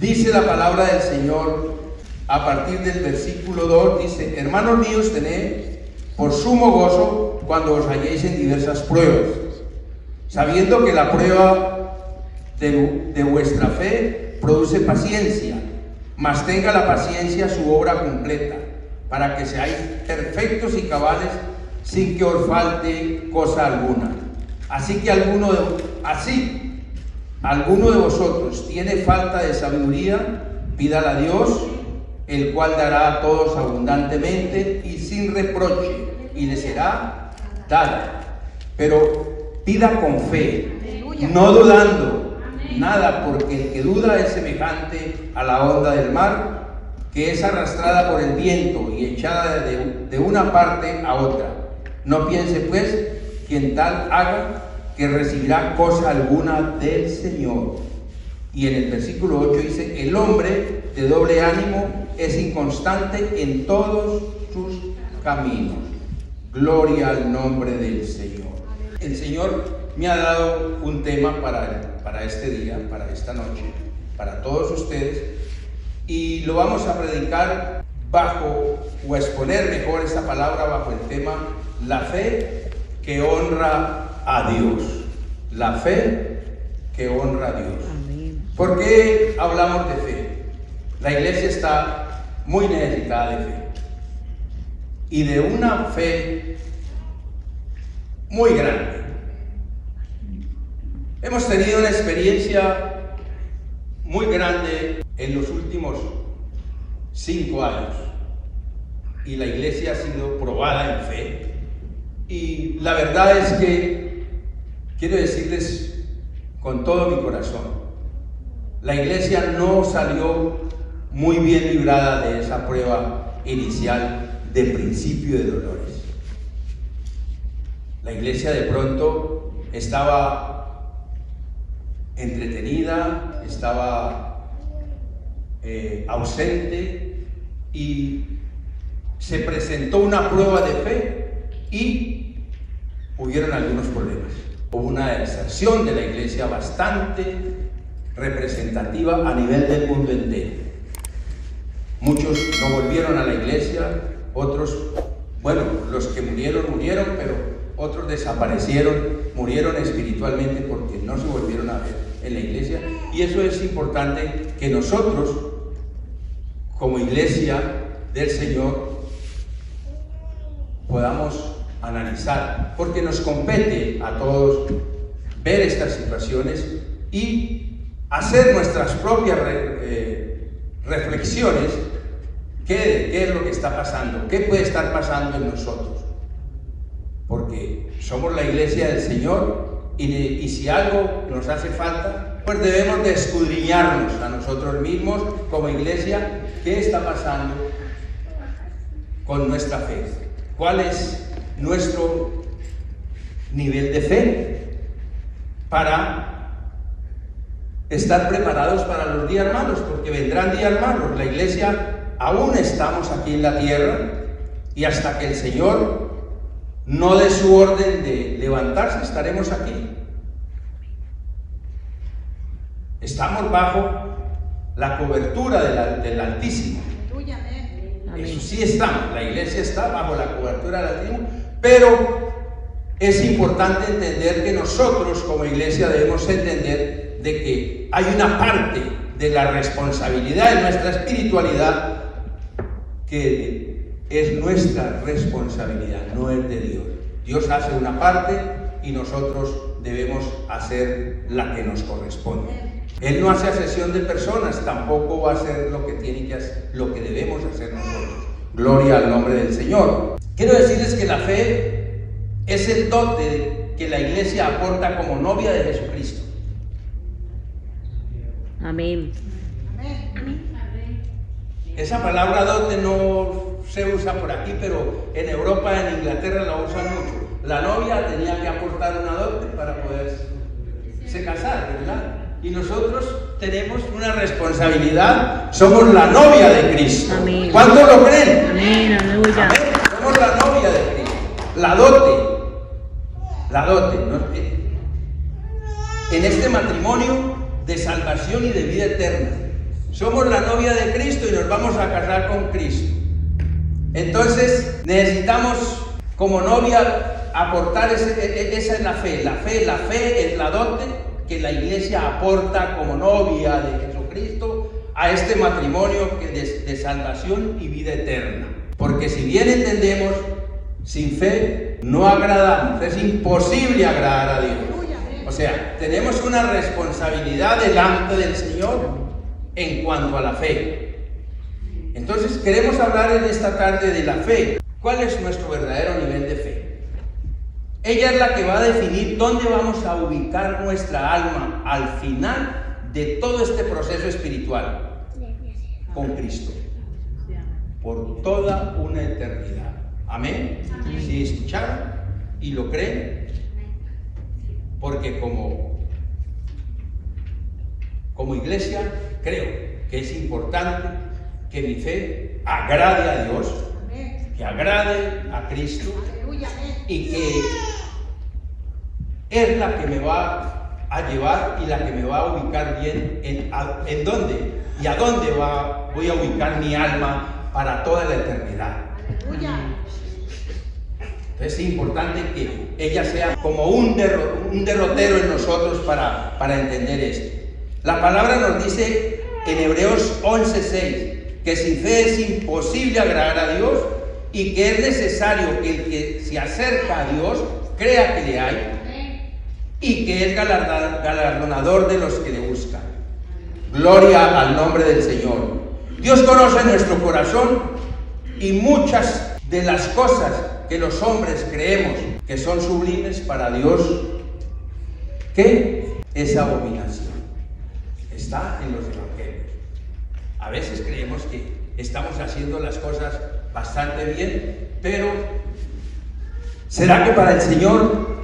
Dice la palabra del Señor a partir del versículo 2, dice, hermanos míos, tened por sumo gozo cuando os halléis en diversas pruebas, sabiendo que la prueba de, de vuestra fe produce paciencia, mas tenga la paciencia su obra completa, para que seáis perfectos y cabales sin que os falte cosa alguna. Así que alguno así, alguno de vosotros tiene falta de sabiduría, pídala a Dios, el cual dará a todos abundantemente y sin reproche, y le será dada. Pero pida con fe, no dudando nada, porque el que duda es semejante a la onda del mar, que es arrastrada por el viento y echada de, de una parte a otra. No piense pues quien tal haga que recibirá cosa alguna del Señor. Y en el versículo 8 dice, el hombre de doble ánimo es inconstante en todos sus caminos. Gloria al nombre del Señor. El Señor me ha dado un tema para, para este día, para esta noche, para todos ustedes, y lo vamos a predicar bajo, o exponer mejor esta palabra bajo el tema, la fe que honra a Dios. La fe que honra a Dios. ¿Por qué hablamos de fe? La iglesia está muy necesitada de fe. Y de una fe muy grande. Hemos tenido una experiencia muy grande en los últimos cinco años. Y la iglesia ha sido probada en fe. Y la verdad es que quiero decirles con todo mi corazón, la iglesia no salió muy bien librada de esa prueba inicial de principio de dolores. La iglesia de pronto estaba entretenida, estaba eh, ausente y se presentó una prueba de fe y hubieron algunos problemas. Hubo una deserción de la iglesia bastante representativa a nivel del mundo entero. Muchos no volvieron a la iglesia, otros, bueno, los que murieron, murieron, pero otros desaparecieron, murieron espiritualmente porque no se volvieron a ver en la iglesia. Y eso es importante que nosotros, como iglesia del Señor, podamos analizar, porque nos compete a todos ver estas situaciones y hacer nuestras propias eh, reflexiones ¿Qué, es lo que está pasando? ¿Qué puede estar pasando en nosotros? Porque somos la iglesia del Señor y, y si algo nos hace falta, pues debemos de escudriñarnos a nosotros mismos como iglesia qué está pasando con nuestra fe. ¿Cuál es nuestro nivel de fe para estar preparados para los días malos? Porque vendrán días malos. La iglesia aún estamos aquí en la tierra y hasta que el Señor no dé su orden de levantarse, estaremos aquí. Estamos bajo la cobertura del Altísimo. Eso sí estamos, la iglesia está bajo la cobertura del Altísimo, pero es importante entender que nosotros como iglesia debemos entender de que hay una parte de la responsabilidad de nuestra espiritualidad que es nuestra responsabilidad, no es de Dios. Dios hace una parte y nosotros debemos hacer la que nos corresponde. Él no hace asesión de personas, tampoco va a hacer lo que tiene que hacer, lo que debemos hacer nosotros. Gloria al nombre del Señor. Quiero decirles que la fe es el dote que la iglesia aporta como novia de Jesucristo. Amén. Esa palabra dote no se usa por aquí, pero en Europa, en Inglaterra la usan mucho. La novia tenía que aportar una dote para poderse casar, ¿verdad? Y nosotros tenemos una responsabilidad, somos la novia de Cristo. Amén. ¿Cuántos lo creen? Amén, aleluya. Amén. La novia de Cristo. La dote. La dote. ¿no? En este matrimonio de salvación y de vida eterna. Somos la novia de Cristo y nos vamos a casar con Cristo. Entonces necesitamos como novia aportar, e, e, esa es la fe, la fe, la fe es la dote que la iglesia aporta como novia de Jesucristo a este matrimonio de salvación y vida eterna. Porque si bien entendemos, sin fe no agradamos, es imposible agradar a Dios. O sea, tenemos una responsabilidad delante del Señor en cuanto a la fe. Entonces queremos hablar en esta tarde de la fe. ¿Cuál es nuestro verdadero nivel de fe? Ella es la que va a definir dónde vamos a ubicar nuestra alma al final de todo este proceso espiritual con Cristo. Por toda una eternidad. Amén. Si escucharon y lo creen, porque como, como iglesia creo que es importante que mi fe agrade a Dios, que agrade a Cristo y que es la que me va a llevar y la que me va a ubicar bien en, en dónde y a dónde va, voy a ubicar mi alma para toda la eternidad. Es importante que ella sea como un, un derrotero en nosotros para, para entender esto. La palabra nos dice en Hebreos 11:6 que sin fe es imposible agradar a Dios y que es necesario que el que se acerca a Dios crea que le hay y que es galardonador de los que le buscan. Gloria al nombre del Señor. Dios conoce nuestro corazón y muchas de las cosas que los hombres creemos que son sublimes para Dios, ¿qué? Es abominación. Está en los evangelios. A veces creemos que estamos haciendo las cosas bastante bien, pero ¿será que para el Señor,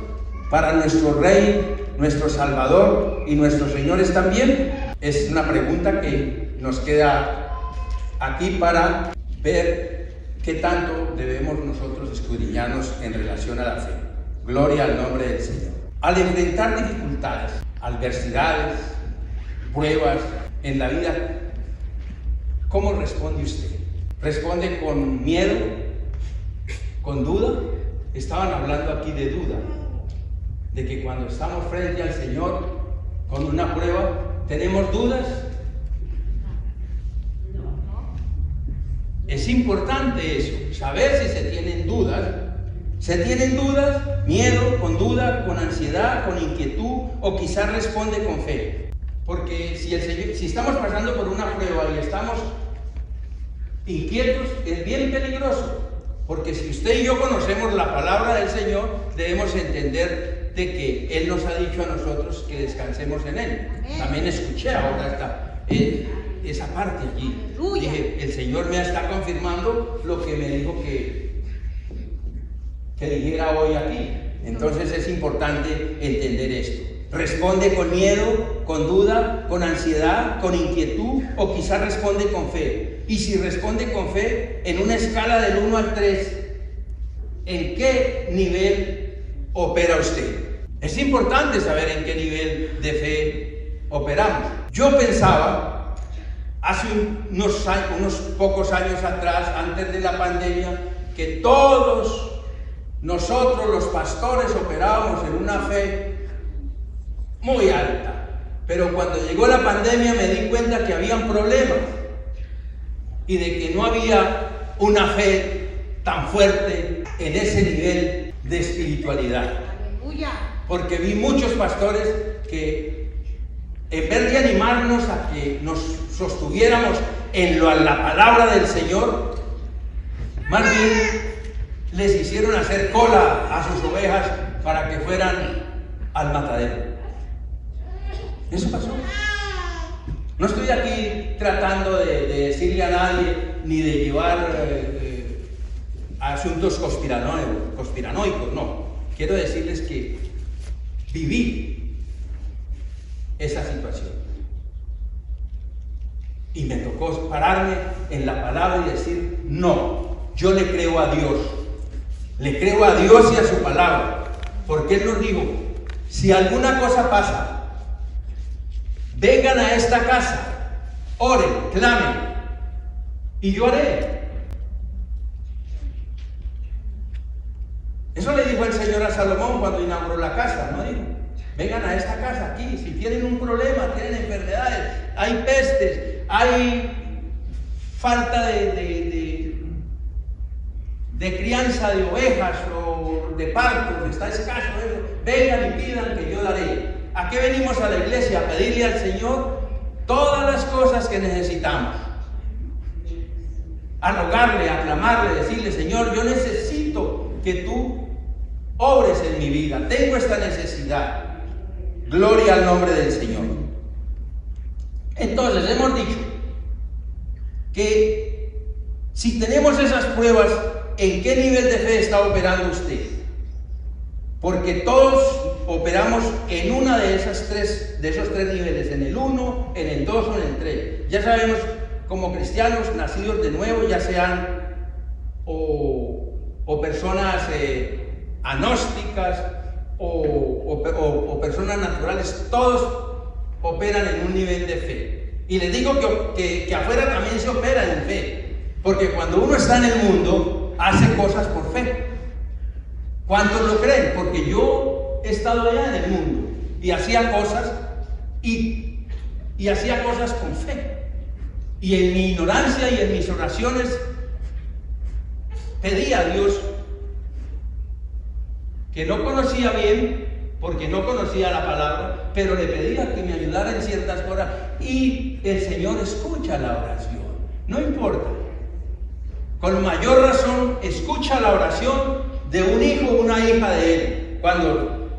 para nuestro Rey, nuestro Salvador y nuestros señores también? Es una pregunta que nos queda aquí para ver ¿Qué tanto debemos nosotros escudriñarnos en relación a la fe? Gloria al nombre del Señor. Al enfrentar dificultades, adversidades, pruebas en la vida, ¿cómo responde usted? ¿Responde con miedo? ¿Con duda? Estaban hablando aquí de duda, de que cuando estamos frente al Señor con una prueba, tenemos dudas Es importante eso, saber si se tienen dudas. Se tienen dudas, miedo, con duda, con ansiedad, con inquietud o quizás responde con fe. Porque si, si estamos pasando por una prueba y estamos inquietos, es bien peligroso. Porque si usted y yo conocemos la palabra del Señor, debemos entender de que Él nos ha dicho a nosotros que descansemos en Él. También escuché ahora esta, eh, esa parte allí. Dije, el Señor me está confirmando lo que me dijo que, que dijera hoy aquí. Entonces es importante entender esto. Responde con miedo, con duda, con ansiedad, con inquietud o quizás responde con fe. Y si responde con fe, en una escala del 1 al 3, ¿en qué nivel opera usted? Es importante saber en qué nivel de fe operamos. Yo pensaba hace unos, unos pocos años atrás, antes de la pandemia, que todos nosotros los pastores operábamos en una fe muy alta. Pero cuando llegó la pandemia me di cuenta que habían problemas y de que no había una fe tan fuerte en ese nivel de espiritualidad. Porque vi muchos pastores que en vez de animarnos a que nos sostuviéramos en, lo, la palabra del Señor, más bien les hicieron hacer cola a sus ovejas para que fueran al matadero. Eso pasó. No estoy aquí tratando de, decirle a nadie ni de llevar eh, eh, asuntos conspiranoicos, no. Quiero decirles que viví esa situación. Y me tocó pararme en la palabra y decir, no, yo le creo a Dios. Le creo a Dios y a su palabra. Porque Él nos dijo, si alguna cosa pasa, vengan a esta casa Oren, clamen, y yo haré. Eso le dijo el Señor a Salomón cuando inauguró la casa, ¿no dijo? Vengan a esta casa aquí, si tienen un problema, tienen enfermedades, hay pestes, hay falta de, de, crianza de ovejas o de partos, está escaso vengan y pidan que yo daré. ¿A qué venimos a la iglesia? A pedirle al Señor todas las cosas que necesitamos. A rogarle, a clamarle, decirle, Señor, yo necesito que tú obres en mi vida. Tengo esta necesidad. Gloria al nombre del Señor. Entonces, hemos dicho que si tenemos esas pruebas, ¿en qué nivel de fe está operando usted? Porque todos operamos en una de esas tres, de esos tres niveles, en el 1, en el 2 o en el 3. Ya sabemos, como cristianos nacidos de nuevo, ya sean o, personas eh, anósticas o, personas naturales, todos operan en un nivel de fe. Y les digo que, que, afuera también se opera en fe, porque cuando uno está en el mundo, hace cosas por fe. ¿Cuántos lo creen? Porque yo he estado allá en el mundo y hacía cosas y, y hacía cosas con fe. Y en mi ignorancia y en mis oraciones pedía a Dios que no conocía bien, porque no conocía la palabra, pero le pedía que me ayudara en ciertas cosas y el Señor escucha la oración. No importa. Con mayor razón escucha la oración de un hijo o una hija de Él. Cuando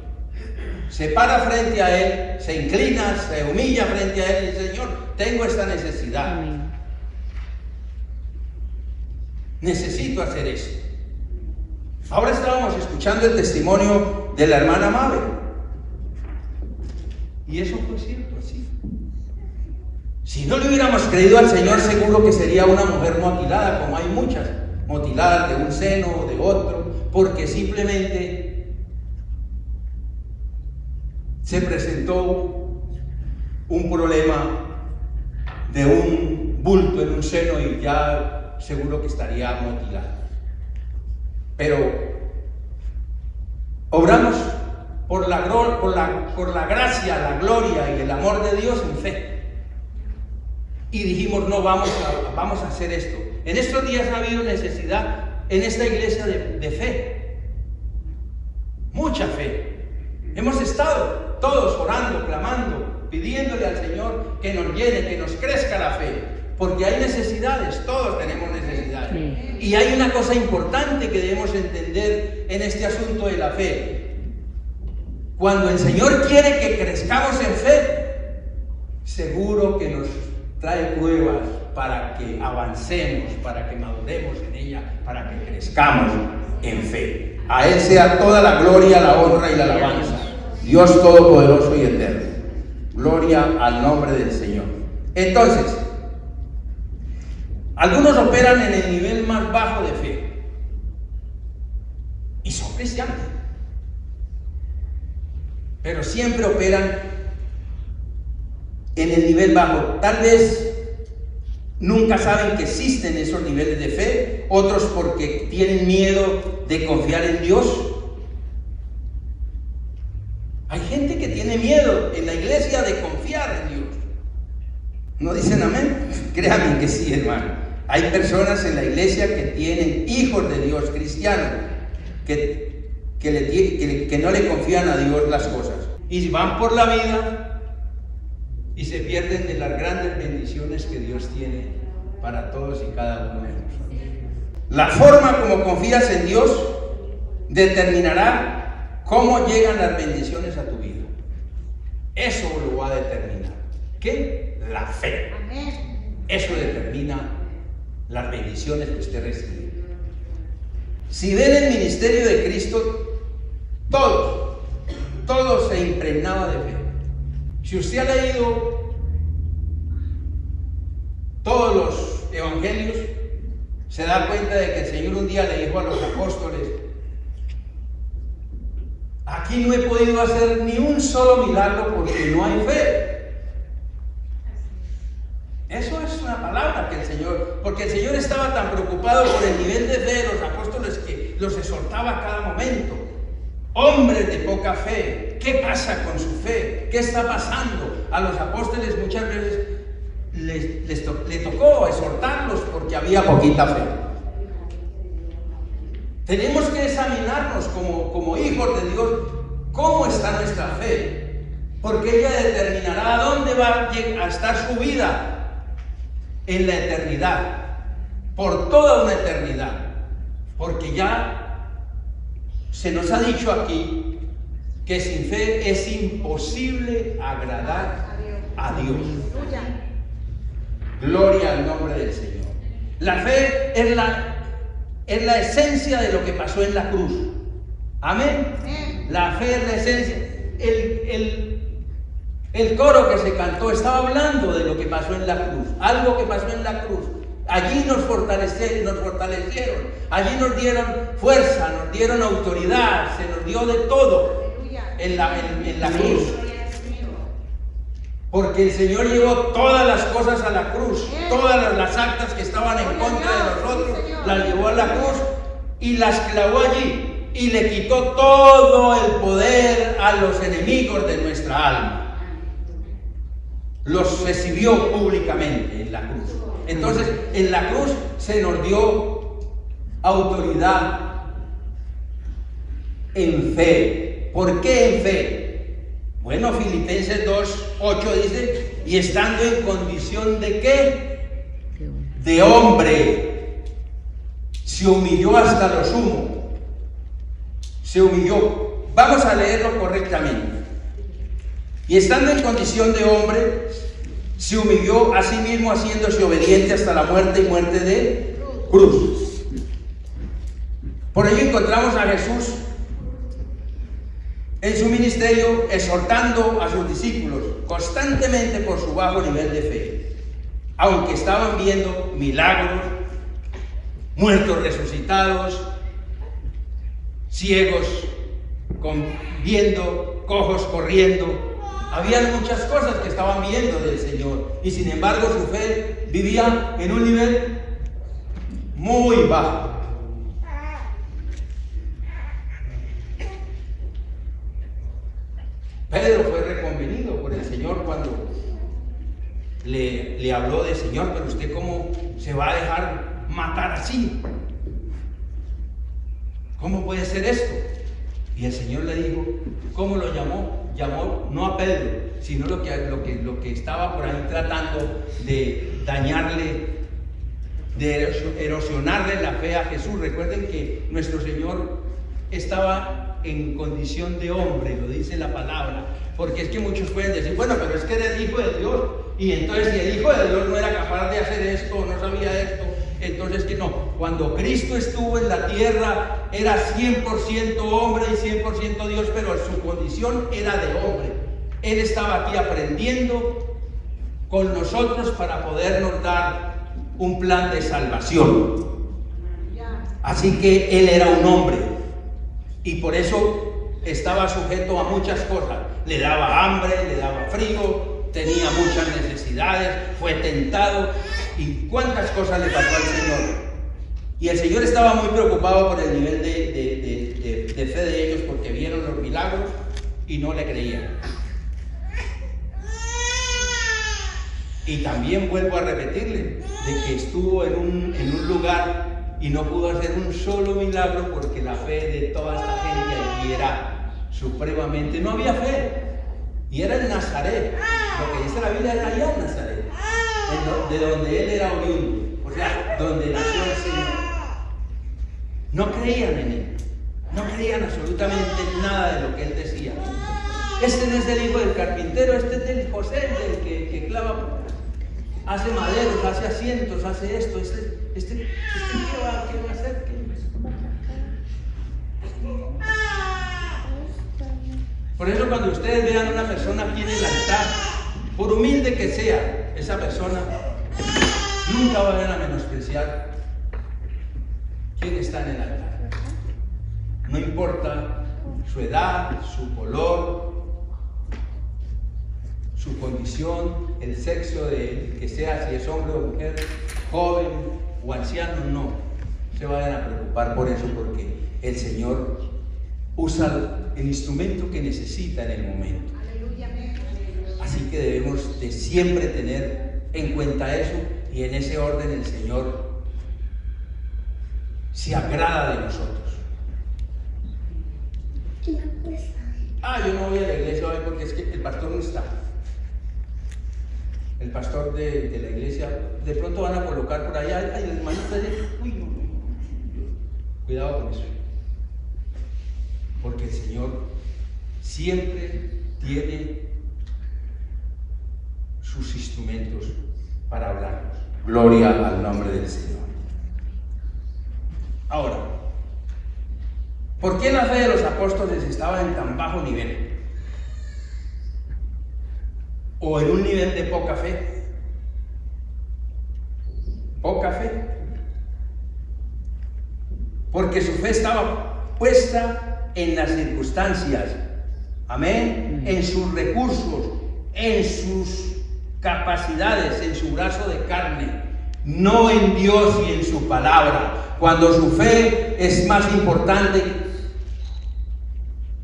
se para frente a Él, se inclina, se humilla frente a Él y dice, Señor, tengo esta necesidad. Necesito hacer eso. Ahora estábamos escuchando el testimonio de la hermana Mabel. Y eso fue cierto, así. Si no le hubiéramos creído al Señor, seguro que sería una mujer mutilada, como hay muchas, mutiladas de un seno o de otro, porque simplemente se presentó un problema de un bulto en un seno y ya seguro que estaría mutilada. Pero obramos por la, por, la, por la gracia, la gloria y el amor de Dios en fe. Y dijimos, no, vamos a, vamos a hacer esto. En estos días ha habido necesidad en esta iglesia de, de fe. Mucha fe. Hemos estado todos orando, clamando, pidiéndole al Señor que nos llene, que nos crezca la fe. Porque hay necesidades, todos tenemos necesidades. Y hay una cosa importante que debemos entender en este asunto de la fe. Cuando el Señor quiere que crezcamos en fe, seguro que nos trae pruebas para que avancemos, para que maduremos en ella, para que crezcamos en fe. A Él sea toda la gloria, la honra y la alabanza. Dios Todopoderoso y Eterno. Gloria al nombre del Señor. Entonces, algunos operan en el nivel más bajo de fe y son cristianos, pero siempre operan en el nivel bajo. Tal vez nunca saben que existen esos niveles de fe, otros porque tienen miedo de confiar en Dios. Hay gente que tiene miedo en la iglesia de confiar en Dios. ¿No dicen amén? Créanme que sí, hermano. Hay personas en la iglesia que tienen hijos de Dios, cristianos, que, que, que no le confían a Dios las cosas. Y van por la vida y se pierden de las grandes bendiciones que Dios tiene para todos y cada uno de nosotros. La forma como confías en Dios determinará cómo llegan las bendiciones a tu vida. Eso lo va a determinar. ¿Qué? La fe. Eso determina las bendiciones que usted recibe. Si ven el ministerio de Cristo, todos, todos se impregnaba de fe. Si usted ha leído todos los evangelios, se da cuenta de que el Señor un día le dijo a los apóstoles, aquí no he podido hacer ni un solo milagro porque no hay fe. Palabra que el Señor, porque el Señor estaba tan preocupado por el nivel de fe de los apóstoles que los exhortaba a cada momento. Hombres de poca fe, ¿qué pasa con su fe? ¿Qué está pasando? A los apóstoles muchas veces les, les tocó exhortarlos porque había poquita fe. Tenemos que examinarnos como, como hijos de Dios cómo está nuestra fe porque ella determinará a dónde va a estar su vida en la eternidad, por toda una eternidad, porque ya se nos ha dicho aquí que sin fe es imposible agradar a Dios. Gloria al nombre del Señor. La fe es la, es la esencia de lo que pasó en la cruz. Amén. La fe es la esencia. El, el, el coro que se cantó estaba hablando de lo que pasó en la cruz, algo que pasó en la cruz. Allí nos fortalecieron, nos fortalecieron, allí nos dieron fuerza, nos dieron autoridad, se nos dio de todo en la, en, la cruz. Porque el Señor llevó todas las cosas a la cruz, todas las, actas que estaban en contra de nosotros, las llevó a la cruz y las clavó allí y le quitó todo el poder a los enemigos de nuestra alma los recibió públicamente en la cruz. Entonces, en la cruz se nos dio autoridad en fe. ¿Por qué en fe? Bueno, Filipenses 2, 8 dice, y estando en condición de qué? De hombre. Se humilló hasta lo sumo. Se humilló. Vamos a leerlo correctamente. Y estando en condición de hombre, se humilló a sí mismo haciéndose obediente hasta la muerte y muerte de cruz. Por ello encontramos a Jesús en su ministerio exhortando a sus discípulos constantemente por su bajo nivel de fe, aunque estaban viendo milagros, muertos resucitados, ciegos viendo, cojos corriendo, habían muchas cosas que estaban viendo del Señor y sin embargo su fe vivía en un nivel muy bajo. Pedro fue reconvenido por el Señor cuando le, le habló de Señor, pero usted cómo se va a dejar matar así. ¿Cómo puede ser esto? Y el Señor le dijo, ¿cómo lo llamó? Llamó no a Pedro, sino lo que, lo que, lo que estaba por ahí tratando de dañarle, de erosionarle la fe a Jesús. Recuerden que nuestro Señor estaba en condición de hombre, lo dice la palabra, porque es que muchos pueden decir, bueno, pero es que era Hijo de Dios, y entonces si el Hijo de Dios no era capaz de hacer esto, no sabía esto, entonces que no, cuando Cristo estuvo en la tierra era 100% hombre y 100% Dios, pero su condición era de hombre. Él estaba aquí aprendiendo con nosotros para podernos dar un plan de salvación. Así que Él era un hombre y por eso estaba sujeto a muchas cosas. Le daba hambre, le daba frío, tenía muchas necesidades, fue tentado, ¿Y cuántas cosas le pasó al Señor? Y el Señor estaba muy preocupado por el nivel de, fe de ellos porque vieron los milagros y no le creían. Y también vuelvo a repetirle de que estuvo en un, lugar y no pudo hacer un solo milagro porque la fe de toda esta gente era supremamente, no había fe. Y era en Nazaret. Lo que dice la Biblia era allá en Nazaret de donde él era oriundo, o sea, donde nació el Señor. No creían en él, no creían absolutamente nada de lo que él decía. Este no es el hijo del carpintero, este es el José, el que, que clava, hace maderos, hace asientos, hace esto, este, este, este ¿qué, va, ¿qué va a hacer? Por eso cuando ustedes vean a una persona aquí en el altar, por humilde que sea, esa persona nunca va a ver a menospreciar quién está en el altar. No importa su edad, su color, su condición, el sexo de él, que sea si es hombre o mujer, joven o anciano, no. Se vayan a preocupar por eso porque el Señor usa el instrumento que necesita en el momento. Así que debemos de siempre tener en cuenta eso y en ese orden el Señor se agrada de nosotros. Ah, yo no voy a la iglesia hoy porque es que el pastor no está. El pastor de, la iglesia, de pronto van a colocar por allá, ay, el hermanito uy, no, no, Cuidado con eso. Porque el Señor siempre tiene sus instrumentos para hablarnos. Gloria al nombre del Señor. Ahora, ¿por qué la fe de los apóstoles estaba en tan bajo nivel? ¿O en un nivel de poca fe? Poca fe. Porque su fe estaba puesta en las circunstancias, amén, en sus recursos, en sus capacidades, en su brazo de carne, no en Dios y en su palabra cuando su fe es más importante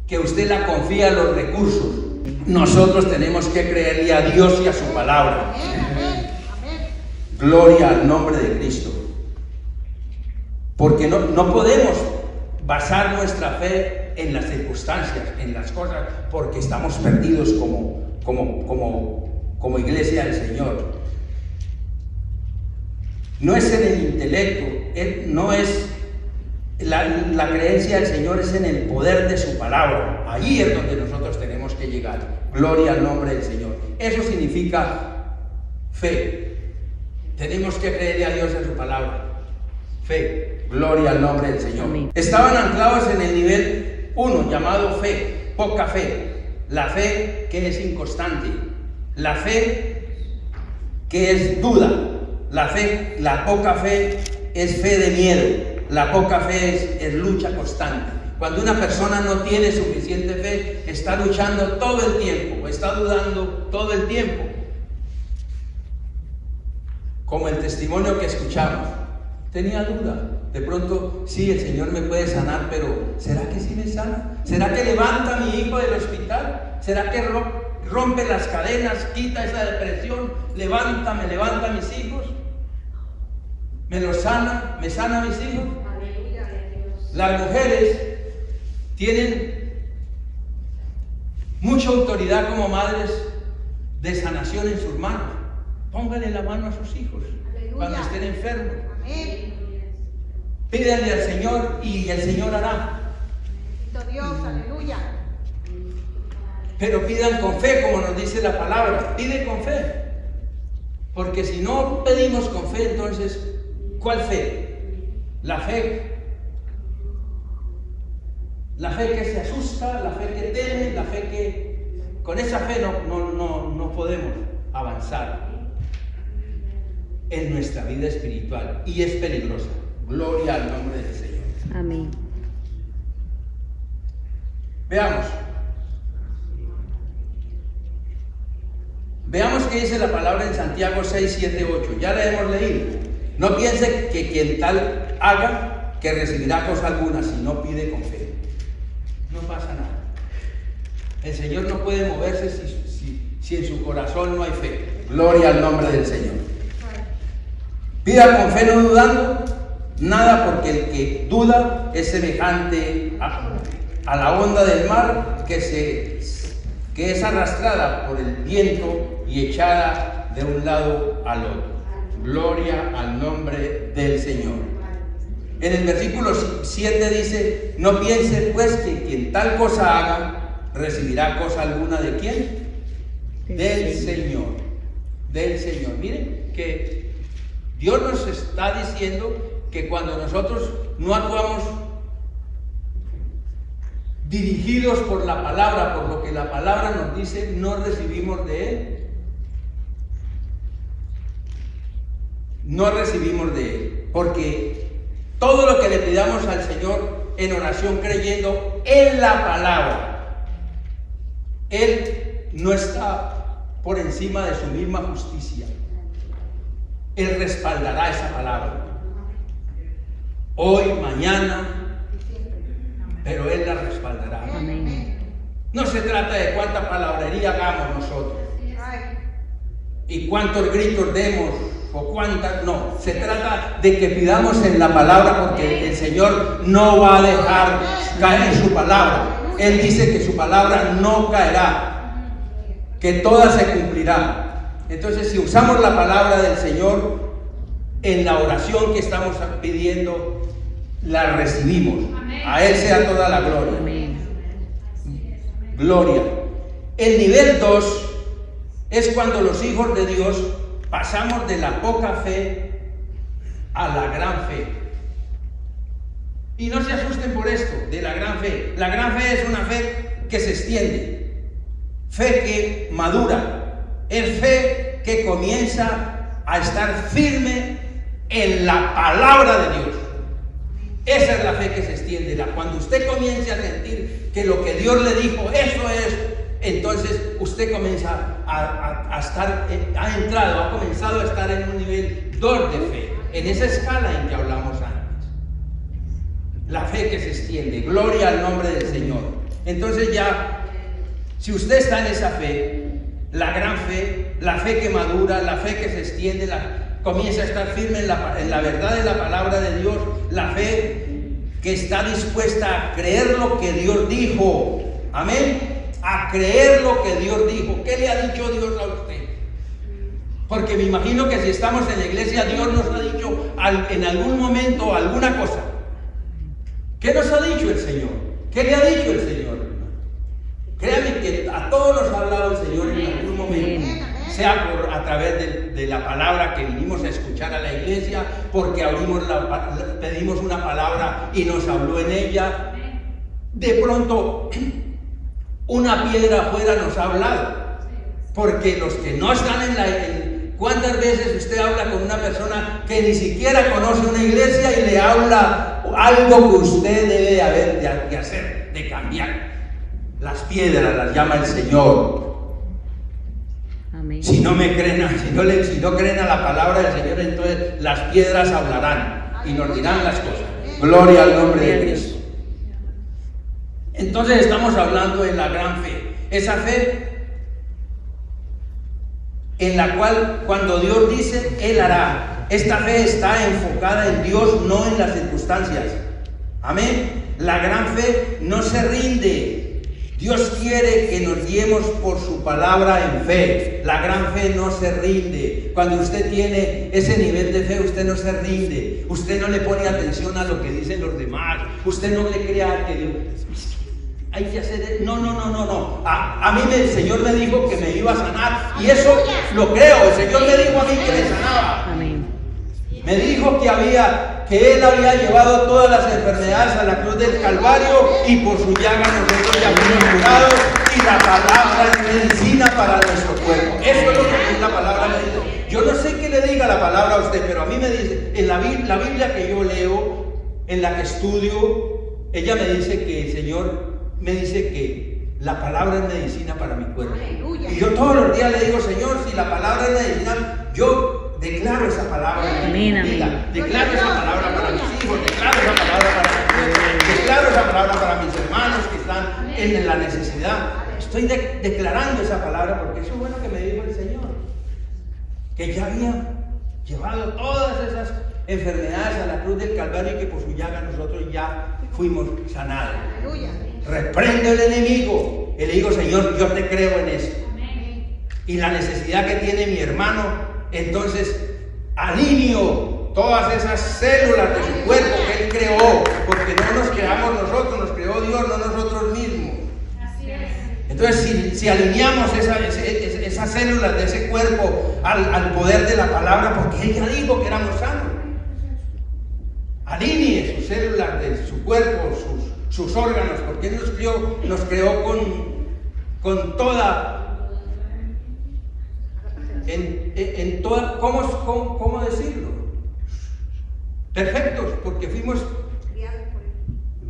que usted la confía en los recursos, nosotros tenemos que creerle a Dios y a su palabra. Gloria al nombre de Cristo. Porque no, no podemos basar nuestra fe en las circunstancias, en las cosas, porque estamos perdidos como, como, como, como iglesia del Señor no es en el intelecto, no es la, creencia del Señor es en el poder de su palabra. Ahí es donde nosotros tenemos que llegar. Gloria al nombre del Señor. Eso significa fe. Tenemos que creerle a Dios en su palabra. Fe. Gloria al nombre del Señor. Estaban anclados en el nivel 1, llamado fe, poca fe. La fe que es inconstante. La fe que es duda. La fe, la poca fe es fe de miedo, la poca fe es, lucha constante. Cuando una persona no tiene suficiente fe, está luchando todo el tiempo, está dudando todo el tiempo. Como el testimonio que escuchamos. Tenía duda. De pronto, sí, el Señor me puede sanar, pero ¿será que sí me sana? ¿Será que levanta a mi hijo del hospital? ¿Será que rompe las cadenas, quita esa depresión, levanta, me levanta a mis hijos? me lo sana, me sana a mis hijos. Las mujeres tienen mucha autoridad como madres de sanación en sus manos. Pónganle la mano a sus hijos cuando estén enfermos. Pídanle al Señor y el Señor hará. Dios, aleluya. Pero pidan con fe, como nos dice la palabra. Piden con fe. Porque si no pedimos con fe, entonces ¿Cuál fe? La fe. La fe que se asusta, la fe que teme, la fe que... Con esa fe no, no, no, podemos avanzar en nuestra vida espiritual y es peligrosa. Gloria al nombre del Señor. Amén. Veamos. Veamos qué dice la palabra en Santiago 6, 7, 8. Ya la hemos leído. No piense que quien tal haga, que recibirá cosa alguna si no pide con fe. No pasa nada. El Señor no puede moverse si, en su corazón no hay fe. Gloria al nombre del Señor. Pida con fe no dudando nada porque el que duda es semejante a, a la onda del mar que, se, que es arrastrada por el viento y echada de un lado al otro. Gloria al nombre del Señor. En el versículo 7 dice, no piense pues que quien tal cosa haga, recibirá cosa alguna de quién? Del Señor. Del Señor. Miren que Dios nos está diciendo que cuando nosotros no actuamos dirigidos por la palabra, por lo que la palabra nos dice, no recibimos de Él no recibimos de Él. Porque todo lo que le pidamos al Señor en oración creyendo en la palabra, Él no está por encima de su misma justicia. Él respaldará esa palabra. Hoy, mañana, pero Él la respaldará. No se trata de cuánta palabrería hagamos nosotros y cuántos gritos demos o cuántas, no, se trata de que pidamos en la palabra porque el Señor no va a dejar caer su palabra. Él dice que su palabra no caerá, que toda se cumplirá. Entonces, si usamos la palabra del Señor en la oración que estamos pidiendo, la recibimos. A Él sea toda la gloria. Gloria. El nivel 2 es cuando los hijos de Dios pasamos de la poca fe a la gran fe. Y no se asusten por esto, de la gran fe. La gran fe es una fe que se extiende, fe que madura, es fe que comienza a estar firme en la palabra de Dios. Esa es la fe que se extiende. Cuando usted comience a sentir que lo que Dios le dijo, eso es, entonces usted comienza a, estar, eh, ha entrado, ha comenzado a estar en un nivel 2 de fe, en esa escala en que hablamos antes. La fe que se extiende, gloria al nombre del Señor. Entonces ya, si usted está en esa fe, la gran fe, la fe que madura, la fe que se extiende, la, comienza a estar firme en la, verdad de la palabra de Dios, la fe que está dispuesta a creer lo que Dios dijo. Amén. A creer lo que Dios dijo. ¿Qué le ha dicho Dios a usted? Porque me imagino que si estamos en la iglesia, Dios nos ha dicho en algún momento alguna cosa. ¿Qué nos ha dicho el Señor? ¿Qué le ha dicho el Señor? Créame que a todos nos ha hablado el Señor en algún momento sea por, a través de, la palabra que vinimos a escuchar a la iglesia, porque abrimos la, pedimos una palabra y nos habló en ella. De pronto, una piedra afuera nos ha hablado, porque los que no están en la... ¿Cuántas veces usted habla con una persona que ni siquiera conoce una iglesia y le habla algo que usted debe haber de hacer, de cambiar? Las piedras las llama el Señor. Si no me creen, si no, le, si no creen a la palabra del Señor, entonces las piedras hablarán y nos dirán las cosas. Gloria al nombre de Cristo. Entonces estamos hablando de la gran fe. Esa fe en la cual cuando Dios dice, Él hará. Esta fe está enfocada en Dios, no en las circunstancias. Amén. La gran fe no se rinde, Dios quiere que nos guiemos por su palabra en fe. La gran fe no se rinde. Cuando usted tiene ese nivel de fe, usted no se rinde. Usted no le pone atención a lo que dicen los demás. Usted no le crea que Dios, hay que hacer. No, no, no, no, no. A, mí el Señor me dijo que me iba a sanar. Y eso lo creo. El Señor me dijo a mí que me sanaba. Me dijo que había que Él había llevado todas las enfermedades a la cruz del Calvario y por su llaga nosotros ya fuimos curados y la palabra es medicina para nuestro cuerpo. Eso es lo que la palabra me dice. Yo no sé qué le diga la palabra a usted, pero a mí me dice, en la, la Biblia que yo leo, en la que estudio, ella me dice que el Señor me dice que la palabra es medicina para mi cuerpo. Y yo todos los días le digo, Señor, si la palabra es medicina, yo Declaro esa palabra mi vida. Declaro esa palabra para mis hijos. Declaro esa palabra para Declaro esa palabra para mis hermanos que están en la necesidad. Estoy declarando esa palabra porque eso es bueno que me dijo el Señor. Que ya había llevado todas esas enfermedades a la cruz del Calvario y que por su llaga nosotros ya fuimos sanados. Reprende el enemigo. Y le digo, Señor, yo te creo en eso. Y la necesidad que tiene mi hermano entonces alineo todas esas células de su cuerpo que Él creó, porque no nos creamos nosotros, nos creó Dios, no nosotros mismos. Entonces, si, alineamos esas células de ese cuerpo al, poder de la palabra, porque ella dijo que éramos sanos, alinee sus células de su cuerpo, sus, órganos, porque Él nos creó, nos creó con, con toda en, en, toda, ¿cómo, cómo, decirlo? Perfectos, porque fuimos,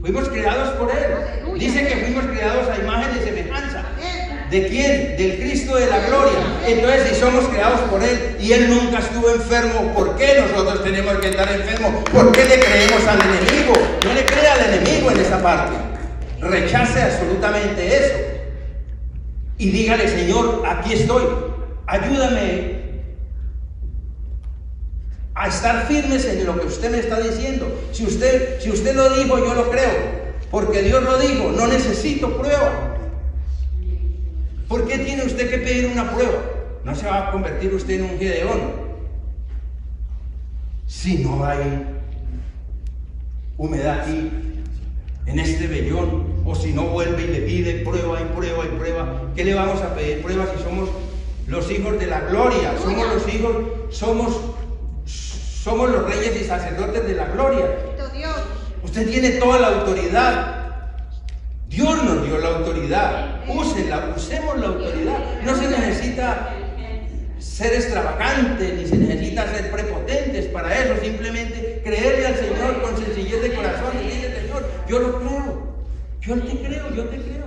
fuimos creados por Él. Dice que fuimos creados a imagen y semejanza ¿De quién? Del Cristo de la gloria. Entonces, si somos creados por Él y Él nunca estuvo enfermo, ¿por qué nosotros tenemos que estar enfermos? ¿Por qué le creemos al enemigo? No le crea al enemigo en esa parte. Rechace absolutamente eso. Y dígale, Señor, aquí estoy. Ayúdame a estar firmes en lo que usted me está diciendo. Si usted, si usted lo dijo, yo lo creo. Porque Dios lo dijo, no necesito prueba. ¿Por qué tiene usted que pedir una prueba? No se va a convertir usted en un Gedeón. Si no hay humedad aquí, en este vellón, o si no vuelve y le pide prueba y prueba y prueba, ¿qué le vamos a pedir prueba si somos los hijos de la gloria? Somos los hijos, somos somos los reyes y sacerdotes de la gloria. Usted tiene toda la autoridad. Dios nos dio la autoridad. Úsela, usemos la autoridad. No se necesita ser extravagante ni se necesita ser prepotentes para eso. Simplemente creerle al Señor con sencillez de corazón y decirle, Señor, yo lo creo. Yo te creo, yo te creo.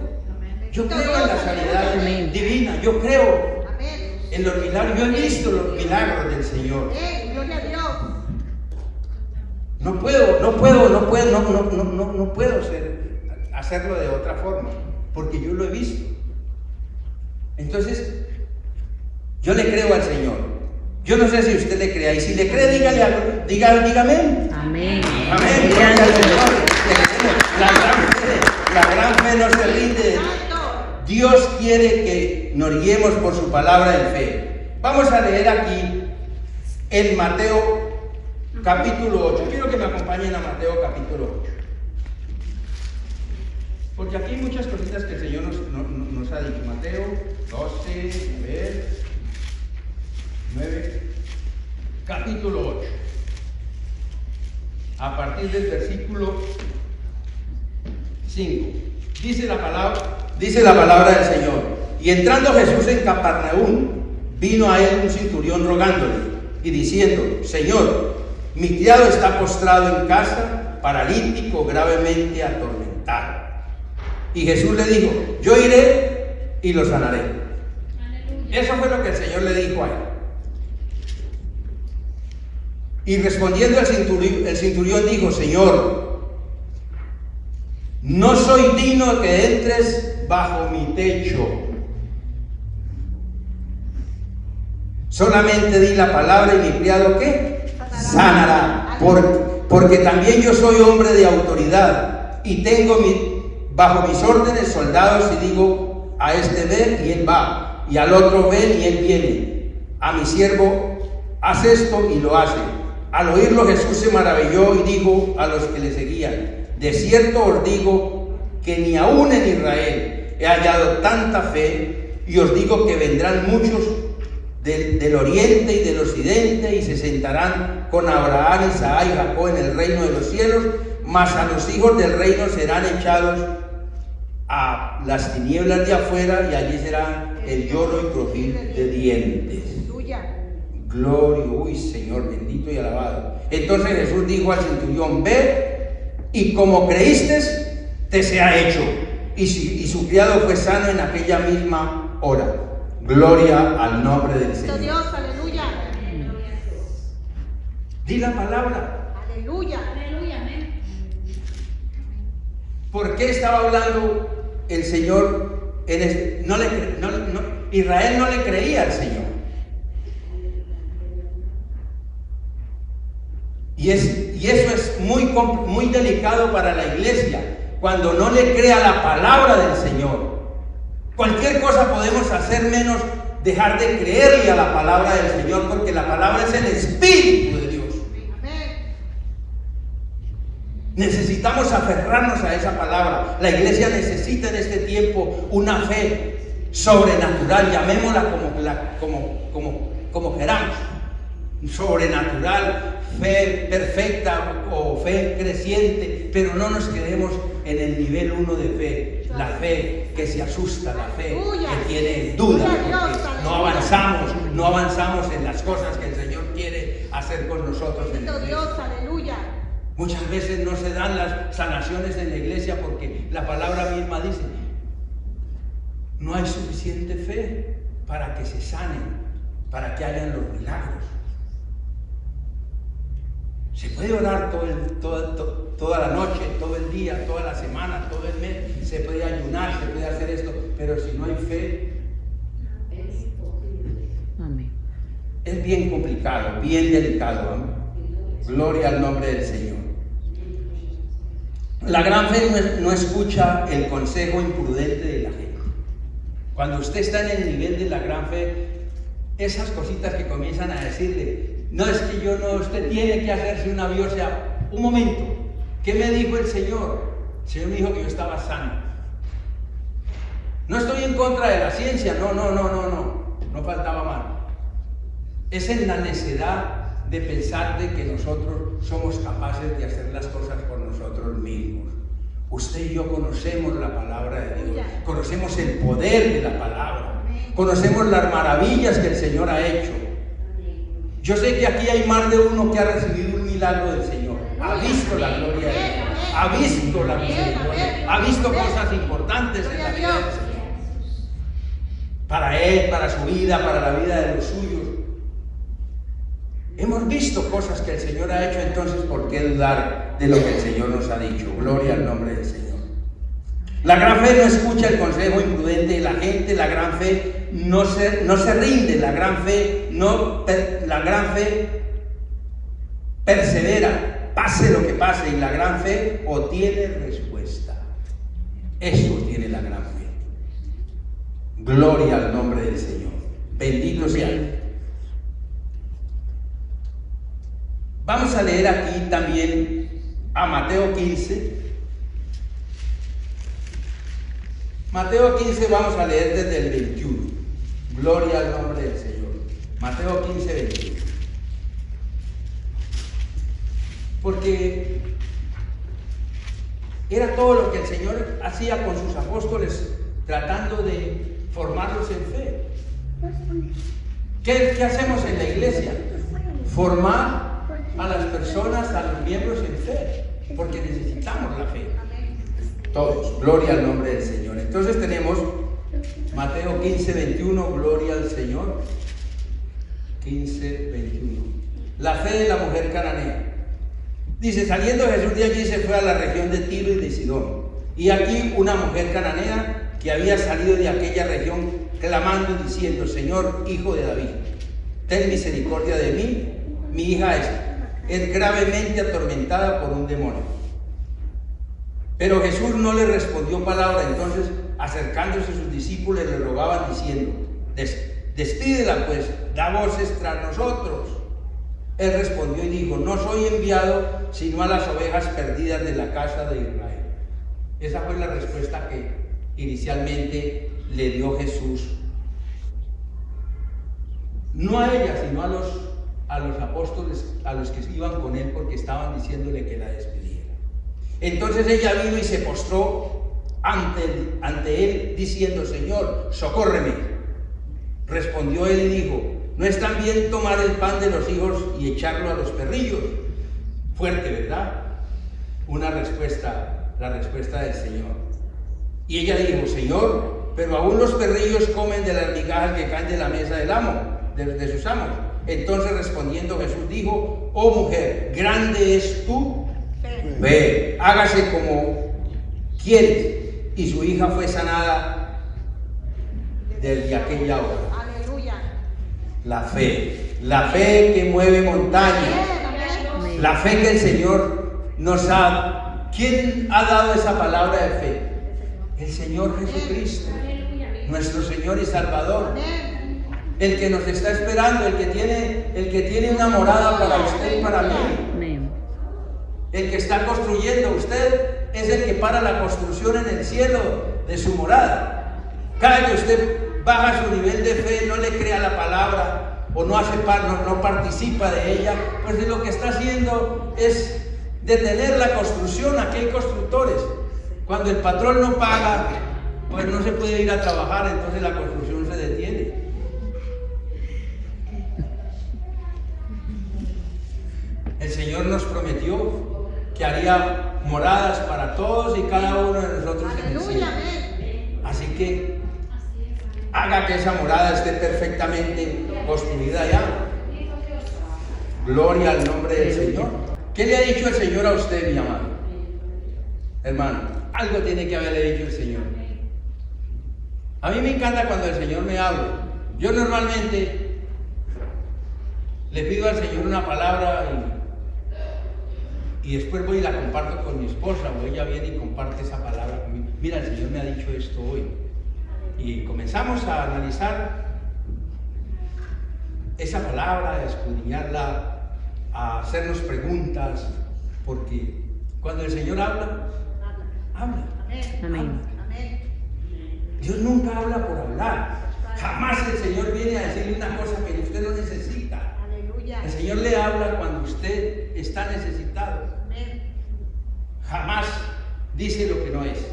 Yo creo en la sanidad divina. Yo creo en los milagros. Yo he visto los milagros del Señor. No puedo, no puedo, no puedo, no, no, no, no, puedo ser, hacerlo de otra forma, porque yo lo he visto. Entonces, yo le creo al Señor. Yo no sé si usted le crea, y si le cree, dígale algo, diga, dígame. Amén. Amén. La gran fe, la gran fe no se rinde. Dios quiere que nos guiemos por su palabra de fe. Vamos a leer aquí en Mateo capítulo 8. Quiero que me acompañen a Mateo capítulo 8. Porque aquí hay muchas cositas que el Señor nos, ha dicho. Mateo 12, a ver, 9, capítulo 8. A partir del versículo 5. Dice la palabra, dice la palabra del Señor. Y entrando Jesús en Capernaum, vino a él un centurión rogándole y diciendo, Señor, mi criado está postrado en casa, paralítico, gravemente atormentado. Y Jesús le dijo, yo iré y lo sanaré. Eso fue lo que el Señor le dijo a él. Y respondiendo el centurión, el centurión dijo, Señor, no soy digno de que entres bajo mi techo. Solamente di la palabra y mi criado qué? sanará. porque también yo soy hombre de autoridad y tengo bajo mis órdenes soldados y digo a este ven y él va, y al otro ven y él viene. A mi siervo, haz esto y lo hace. Al oírlo Jesús se maravilló y dijo a los que le seguían, de cierto os digo que ni aún en Israel he hallado tanta fe y os digo que vendrán muchos del, oriente y del occidente y se sentarán con Abraham, Isaac y Jacob en el reino de los cielos, mas a los hijos del reino serán echados a las tinieblas de afuera y allí será el lloro y crujir de dientes. Gloria, uy Señor, bendito y alabado. Entonces Jesús dijo al centurión, ve y como creíste, te sea hecho. Y, y su criado fue sano en aquella misma hora. Gloria al nombre del Señor. Dios, aleluya. Di la palabra. Aleluya. Aleluya. ¿Por qué estaba hablando el Señor? No le, Israel no le creía al Señor. Y, es, y eso es muy, muy delicado para la iglesia, cuando no le crea la palabra del Señor. Cualquier cosa podemos hacer menos dejar de creerle a la palabra del Señor, porque la palabra es el Espíritu de Dios. Necesitamos aferrarnos a esa palabra. La iglesia necesita en este tiempo una fe sobrenatural, llamémosla como, como, como, como queramos. Sobrenatural, fe perfecta o fe creciente, pero no nos quedemos en el nivel uno de fe la fe que se asusta, la fe que tiene duda, no avanzamos, no avanzamos en las cosas que el Señor quiere hacer con nosotros. En Dios, aleluya. Muchas veces no se dan las sanaciones en la iglesia porque la palabra misma dice, no hay suficiente fe para que se sanen, para que hayan los milagros. Se puede orar todo el- toda, to- toda la noche, todo el día, toda la semana, todo el mes. Se puede ayunar, se puede hacer esto, pero si no hay fe, es bien complicado, bien delicado. ¿no? Gloria al nombre del Señor. La gran fe no, es- no escucha el consejo imprudente de la gente. Cuando usted está en el nivel de la gran fe, esas cositas que comienzan a decirle, no es que yo no, usted tiene que hacerse una biopsia. Un momento, ¿qué me dijo el Señor? El Señor me dijo que yo estaba sano. No estoy en contra de la ciencia, no, no, no, no, no, no faltaba más. Es en la necedad de pensar de que nosotros somos capaces de hacer las cosas por nosotros mismos. Usted y yo conocemos la palabra de Dios, conocemos el poder de la palabra, conocemos las maravillas que el Señor ha hecho. Yo sé que aquí hay más de uno que ha recibido un milagro del Señor, ha visto la gloria de Dios, ha visto la misericordia, ha visto cosas importantes en la vida del Señor. Para él, para su vida, para la vida de los suyos. Hemos visto cosas que el Señor ha hecho, entonces ¿por qué dudar de lo que el Señor nos ha dicho? Gloria al nombre del Señor. La gran fe no escucha el consejo imprudente de la gente, la gran fe no se, no se rinde, la gran fe no la gran fe persevera, pase lo que pase, y la gran fe obtiene respuesta. Eso tiene la gran fe. Gloria al nombre del Señor. Bendito sea. Vamos a leer aquí también a Mateo 15. Mateo 15 vamos a leer desde el 21. Gloria al nombre del Señor. Mateo 15, 21. Porque era todo lo que el Señor hacía con sus apóstoles tratando de formarlos en fe. ¿Qué, qué hacemos en la iglesia? Formar a las personas, a los miembros en fe, porque necesitamos la fe. Todos, gloria al nombre del Señor. Entonces tenemos Mateo 15, 21, gloria al Señor. 15, 21. La fe de la mujer cananea. Dice, saliendo Jesús de allí se fue a la región de Tiro y de Sidón. Y aquí una mujer cananea que había salido de aquella región clamando diciendo, Señor, hijo de David, ten misericordia de mí, mi hija es, es gravemente atormentada por un demonio. Pero Jesús no le respondió palabra, entonces acercándose a sus discípulos le rogaban diciendo, "Des- despídela pues, da voces tras nosotros. Él respondió y dijo, no soy enviado sino a las ovejas perdidas de la casa de Israel. Esa fue la respuesta que inicialmente le dio Jesús. No a ella, sino a los, a los apóstoles, a los que iban con él porque estaban diciéndole que la despidiera. Entonces ella vino y se postró ante, ante él diciendo, Señor, socórreme. Respondió él y dijo, no es tan bien tomar el pan de los hijos y echarlo a los perrillos. Fuerte, ¿verdad? Una respuesta, la respuesta del Señor. Y ella dijo, Señor, pero aún los perrillos comen de las migajas que caen de la mesa del amo, de, de sus amos. Entonces respondiendo Jesús dijo, oh mujer, grande es tu Fe. Ve, hágase como quieres. Y su hija fue sanada desde aquella hora. Aleluya. La fe, la fe que mueve montañas, la fe que el Señor nos ha. ¿Quién ha dado esa palabra de fe? El Señor Jesucristo, nuestro Señor y Salvador. El que nos está esperando, el que tiene, el que tiene una morada para usted y para mí. El que está construyendo, usted es el que para la construcción en el cielo de su morada. Cada que usted baja su nivel de fe, no le crea la palabra o no hace no, no participa de ella, pues de lo que está haciendo es detener la construcción. Aquí hay constructores. Cuando el patrón no paga, pues no se puede ir a trabajar, entonces la construcción El Señor nos prometió que haría moradas para todos y cada uno de nosotros en el cielo. Así que haga que esa morada esté perfectamente construida ya. Gloria al nombre del Señor. ¿Qué le ha dicho el Señor a usted, mi amado? Hermano, algo tiene que haberle dicho el Señor. A mí me encanta cuando el Señor me habla. Yo normalmente le pido al Señor una palabra y, después voy y la comparto con mi esposa o ella viene y comparte esa palabra conmigo. Mira, el Señor me ha dicho esto hoy. Y comenzamos a analizar esa palabra, a escudriñarla, a hacernos preguntas, porque cuando el Señor habla, habla. Amén. Dios nunca habla por hablar. Jamás el Señor viene a decirle una cosa que usted no necesita. El Señor le habla cuando usted está necesitado. Jamás dice lo que no es.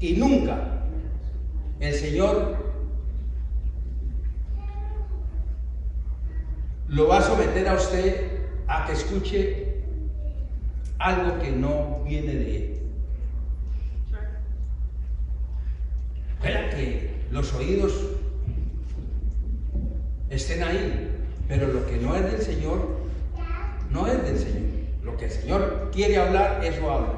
Y nunca el Señor lo va a someter a usted a que escuche algo que no viene de Él. Espera que los oídos estén ahí, pero lo que no es del Señor, no es del Señor. Lo que el Señor quiere hablar, eso habla.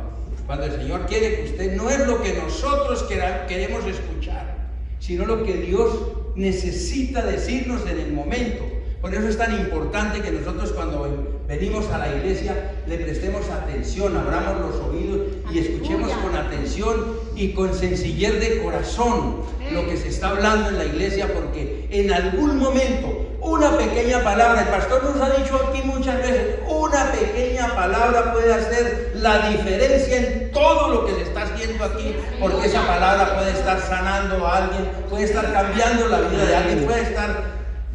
Cuando el Señor quiere que usted no es lo que nosotros queremos escuchar, sino lo que Dios necesita decirnos en el momento. Por eso es tan importante que nosotros cuando venimos a la iglesia le prestemos atención, abramos los oídos y escuchemos con atención y con sencillez de corazón lo que se está hablando en la iglesia, porque en algún momento una pequeña palabra, el pastor nos ha dicho aquí muchas veces, una pequeña palabra puede hacer la diferencia en todo lo que se está haciendo aquí, porque esa palabra puede estar sanando a alguien, puede estar cambiando la vida de alguien, puede estar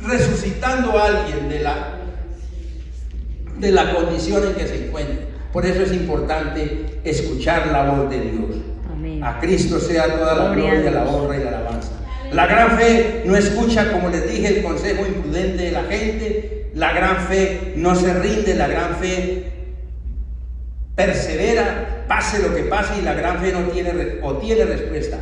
resucitando a alguien de la, de la condición en que se encuentra. Por eso es importante escuchar la voz de Dios. Amén. A Cristo sea toda la Gloria la honra y la alabanza. La gran fe no escucha, como les dije, el consejo imprudente de la gente. La gran fe no se rinde, la gran fe persevera, pase lo que pase, y la gran fe no tiene o tiene respuesta.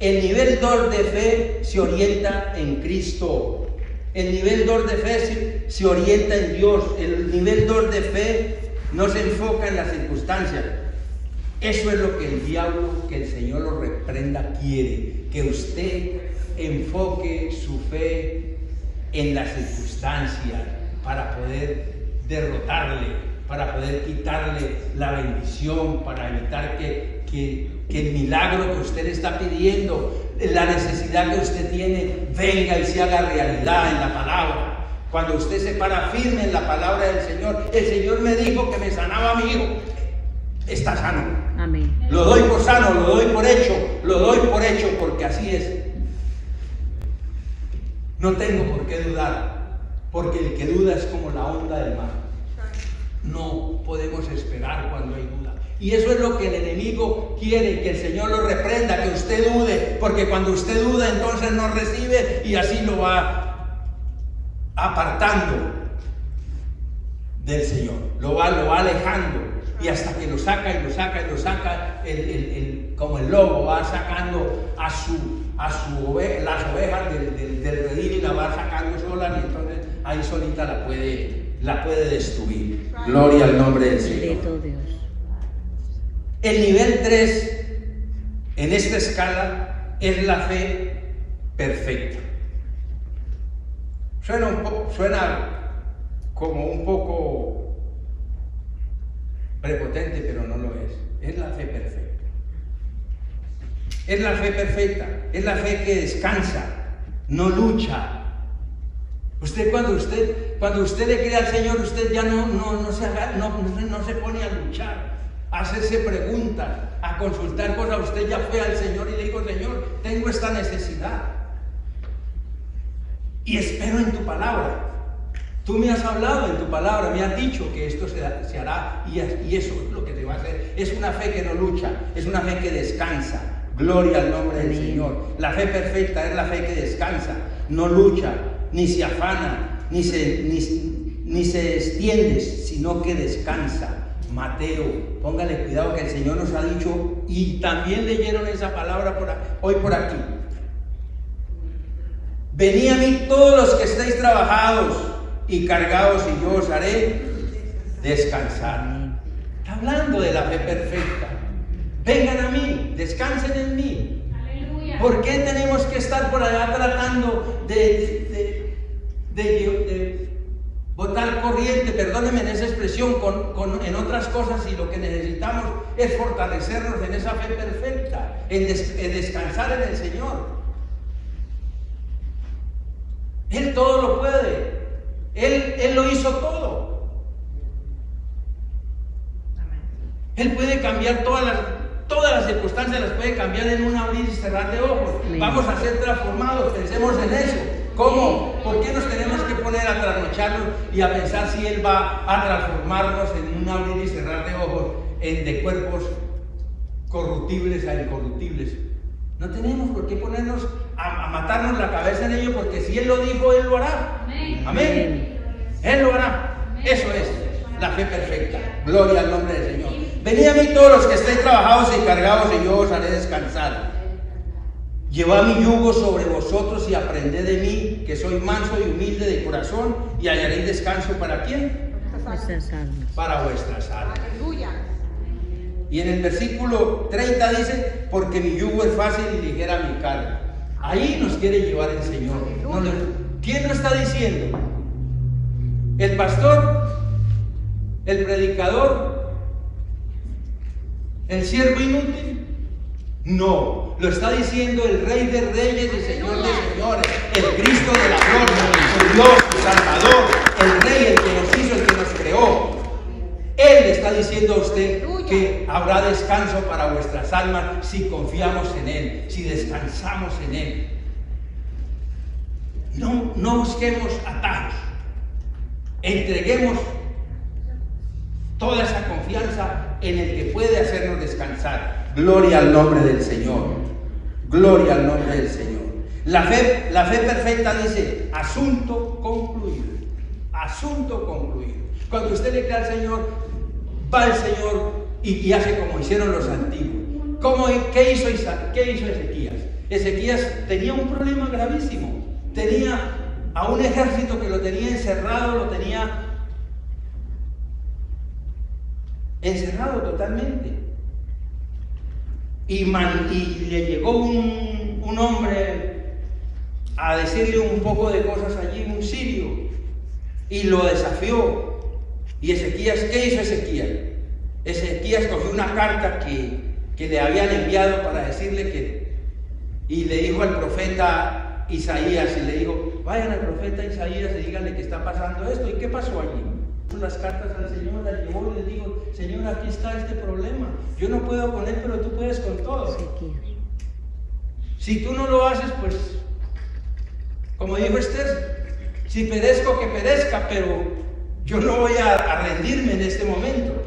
El nivel 2 de fe se orienta en Cristo. El nivel 2 de fe se, se orienta en Dios. El nivel 2 de fe no se enfoca en las circunstancias. Eso es lo que el diablo, que el Señor lo reprenda, quiere. Que usted enfoque su fe en las circunstancias para poder derrotarle, para poder quitarle la bendición, para evitar que, que- que el milagro que usted está pidiendo, la necesidad que usted tiene, venga y se haga realidad en la palabra. Cuando usted se para firme en la palabra del Señor, el Señor me dijo que me sanaba mi hijo, está sano. Amén. Lo doy por sano, lo doy por hecho, lo doy por hecho porque así es. No tengo por qué dudar, porque el que duda es como la onda del mar. No podemos esperar cuando hay duda. Y eso es lo que el enemigo quiere, que el Señor lo reprenda, que usted dude, porque cuando usted duda entonces no recibe y así lo va apartando del Señor, lo va, lo va alejando y hasta que lo saca y lo saca y lo saca, como el lobo va sacando a su, a su ove- las ovejas del, del, del redil y la va sacando sola y entonces ahí solita la puede, la puede destruir. Gloria al nombre del Señor. El nivel 3 en esta escala es la fe perfecta. Suena, un suena como un poco prepotente, pero no lo es. Es la fe perfecta. Es la fe perfecta. Es la fe que descansa, no lucha. Usted cuando usted cuando usted le cree al Señor, usted ya no, no, no, se, no, no se pone a luchar, a hacerse preguntas, a consultar cosas. Usted ya fue al Señor y le dijo, Señor, tengo esta necesidad. Y espero en tu palabra. Tú me has hablado en tu palabra, me has dicho que esto se, se hará y, y eso es lo que te va a hacer. Es una fe que no lucha, es una fe que descansa. Gloria al nombre del. Señor. La fe perfecta es la fe que descansa, no lucha, ni se afana, ni se, ni, ni se extiende, sino que descansa. Mateo, póngale cuidado que el Señor nos ha dicho y también leyeron esa palabra por hoy por aquí. Venid a mí todos los que estáis trabajados y cargados y yo os haré descansar. Está hablando de la fe perfecta. Vengan a mí, descansen en mí. Aleluya. ¿Por qué tenemos que estar por allá tratando de, de, de- de- de botar corriente, perdónenme en esa expresión, con, con- en otras cosas y lo que necesitamos es fortalecernos en esa fe perfecta, en, des- en descansar en el Señor? Él todo lo puede, Él, Él lo hizo todo. Él puede cambiar todas las, todas las circunstancias, las puede cambiar en un abrir y cerrar de ojos. Vamos a ser transformados, pensemos en eso. ¿Cómo? ¿Por qué nos tenemos que poner a trasnocharnos y a pensar si Él va a transformarnos en un abrir y cerrar de ojos, en de cuerpos corruptibles a incorruptibles? No tenemos por qué ponernos a, a matarnos la cabeza en ello, porque si Él lo dijo, Él lo hará. Amén. Amén. Él lo hará. Eso es la fe perfecta. Gloria al nombre del Señor. Venid a mí todos los que estéis trabajados y cargados y yo os haré descansar. Llevad mi yugo sobre vosotros y aprended de mí, que soy manso y humilde de corazón, y hallaréis descanso para quién? Para vuestras almas. Aleluya. Y en el versículo 30 dice, porque mi yugo es fácil y ligera mi carga. Ahí nos quiere llevar el Señor. No ¿Quién lo está diciendo? ¿El pastor? ¿El predicador? ¿El siervo inútil? No, lo está diciendo el Rey de Reyes y Señor de Señores, el Cristo de la gloria, el Dios, el Salvador, el Rey, el que nos hizo, el que nos creó. Él está diciendo a usted que habrá descanso para vuestras almas si confiamos en Él, si descansamos en Él. No, no busquemos atajos. Entreguemos toda esa confianza en el que puede hacernos descansar. Gloria al nombre del Señor. Gloria al nombre del Señor. La fe, la fe perfecta dice, asunto concluido. Asunto concluido. Cuando usted le cree al Señor, va el Señor y, hace como hicieron los antiguos. ¿Cómo, qué, hizo Isa- ¿Qué hizo Ezequías? Ezequías tenía un problema gravísimo. Tenía a un ejército que lo tenía encerrado, lo tenía encerrado totalmente. Y, le llegó un, un hombre a decirle un poco de cosas allí, un sirio, y lo desafió. ¿Y Ezequías qué hizo Ezequías? Ezequías cogió una carta que, que le habían enviado para decirle que, y le dijo al profeta Isaías, y le dijo, vayan al profeta Isaías y díganle que está pasando esto. ¿Y qué pasó allí? Las cartas al Señor, las llevó Señor, aquí está este problema. Yo no puedo con él, pero tú puedes con todo. Si tú no lo haces, pues, como dijo Esther, si perezco, que perezca, pero yo no voy a, a rendirme en este momento.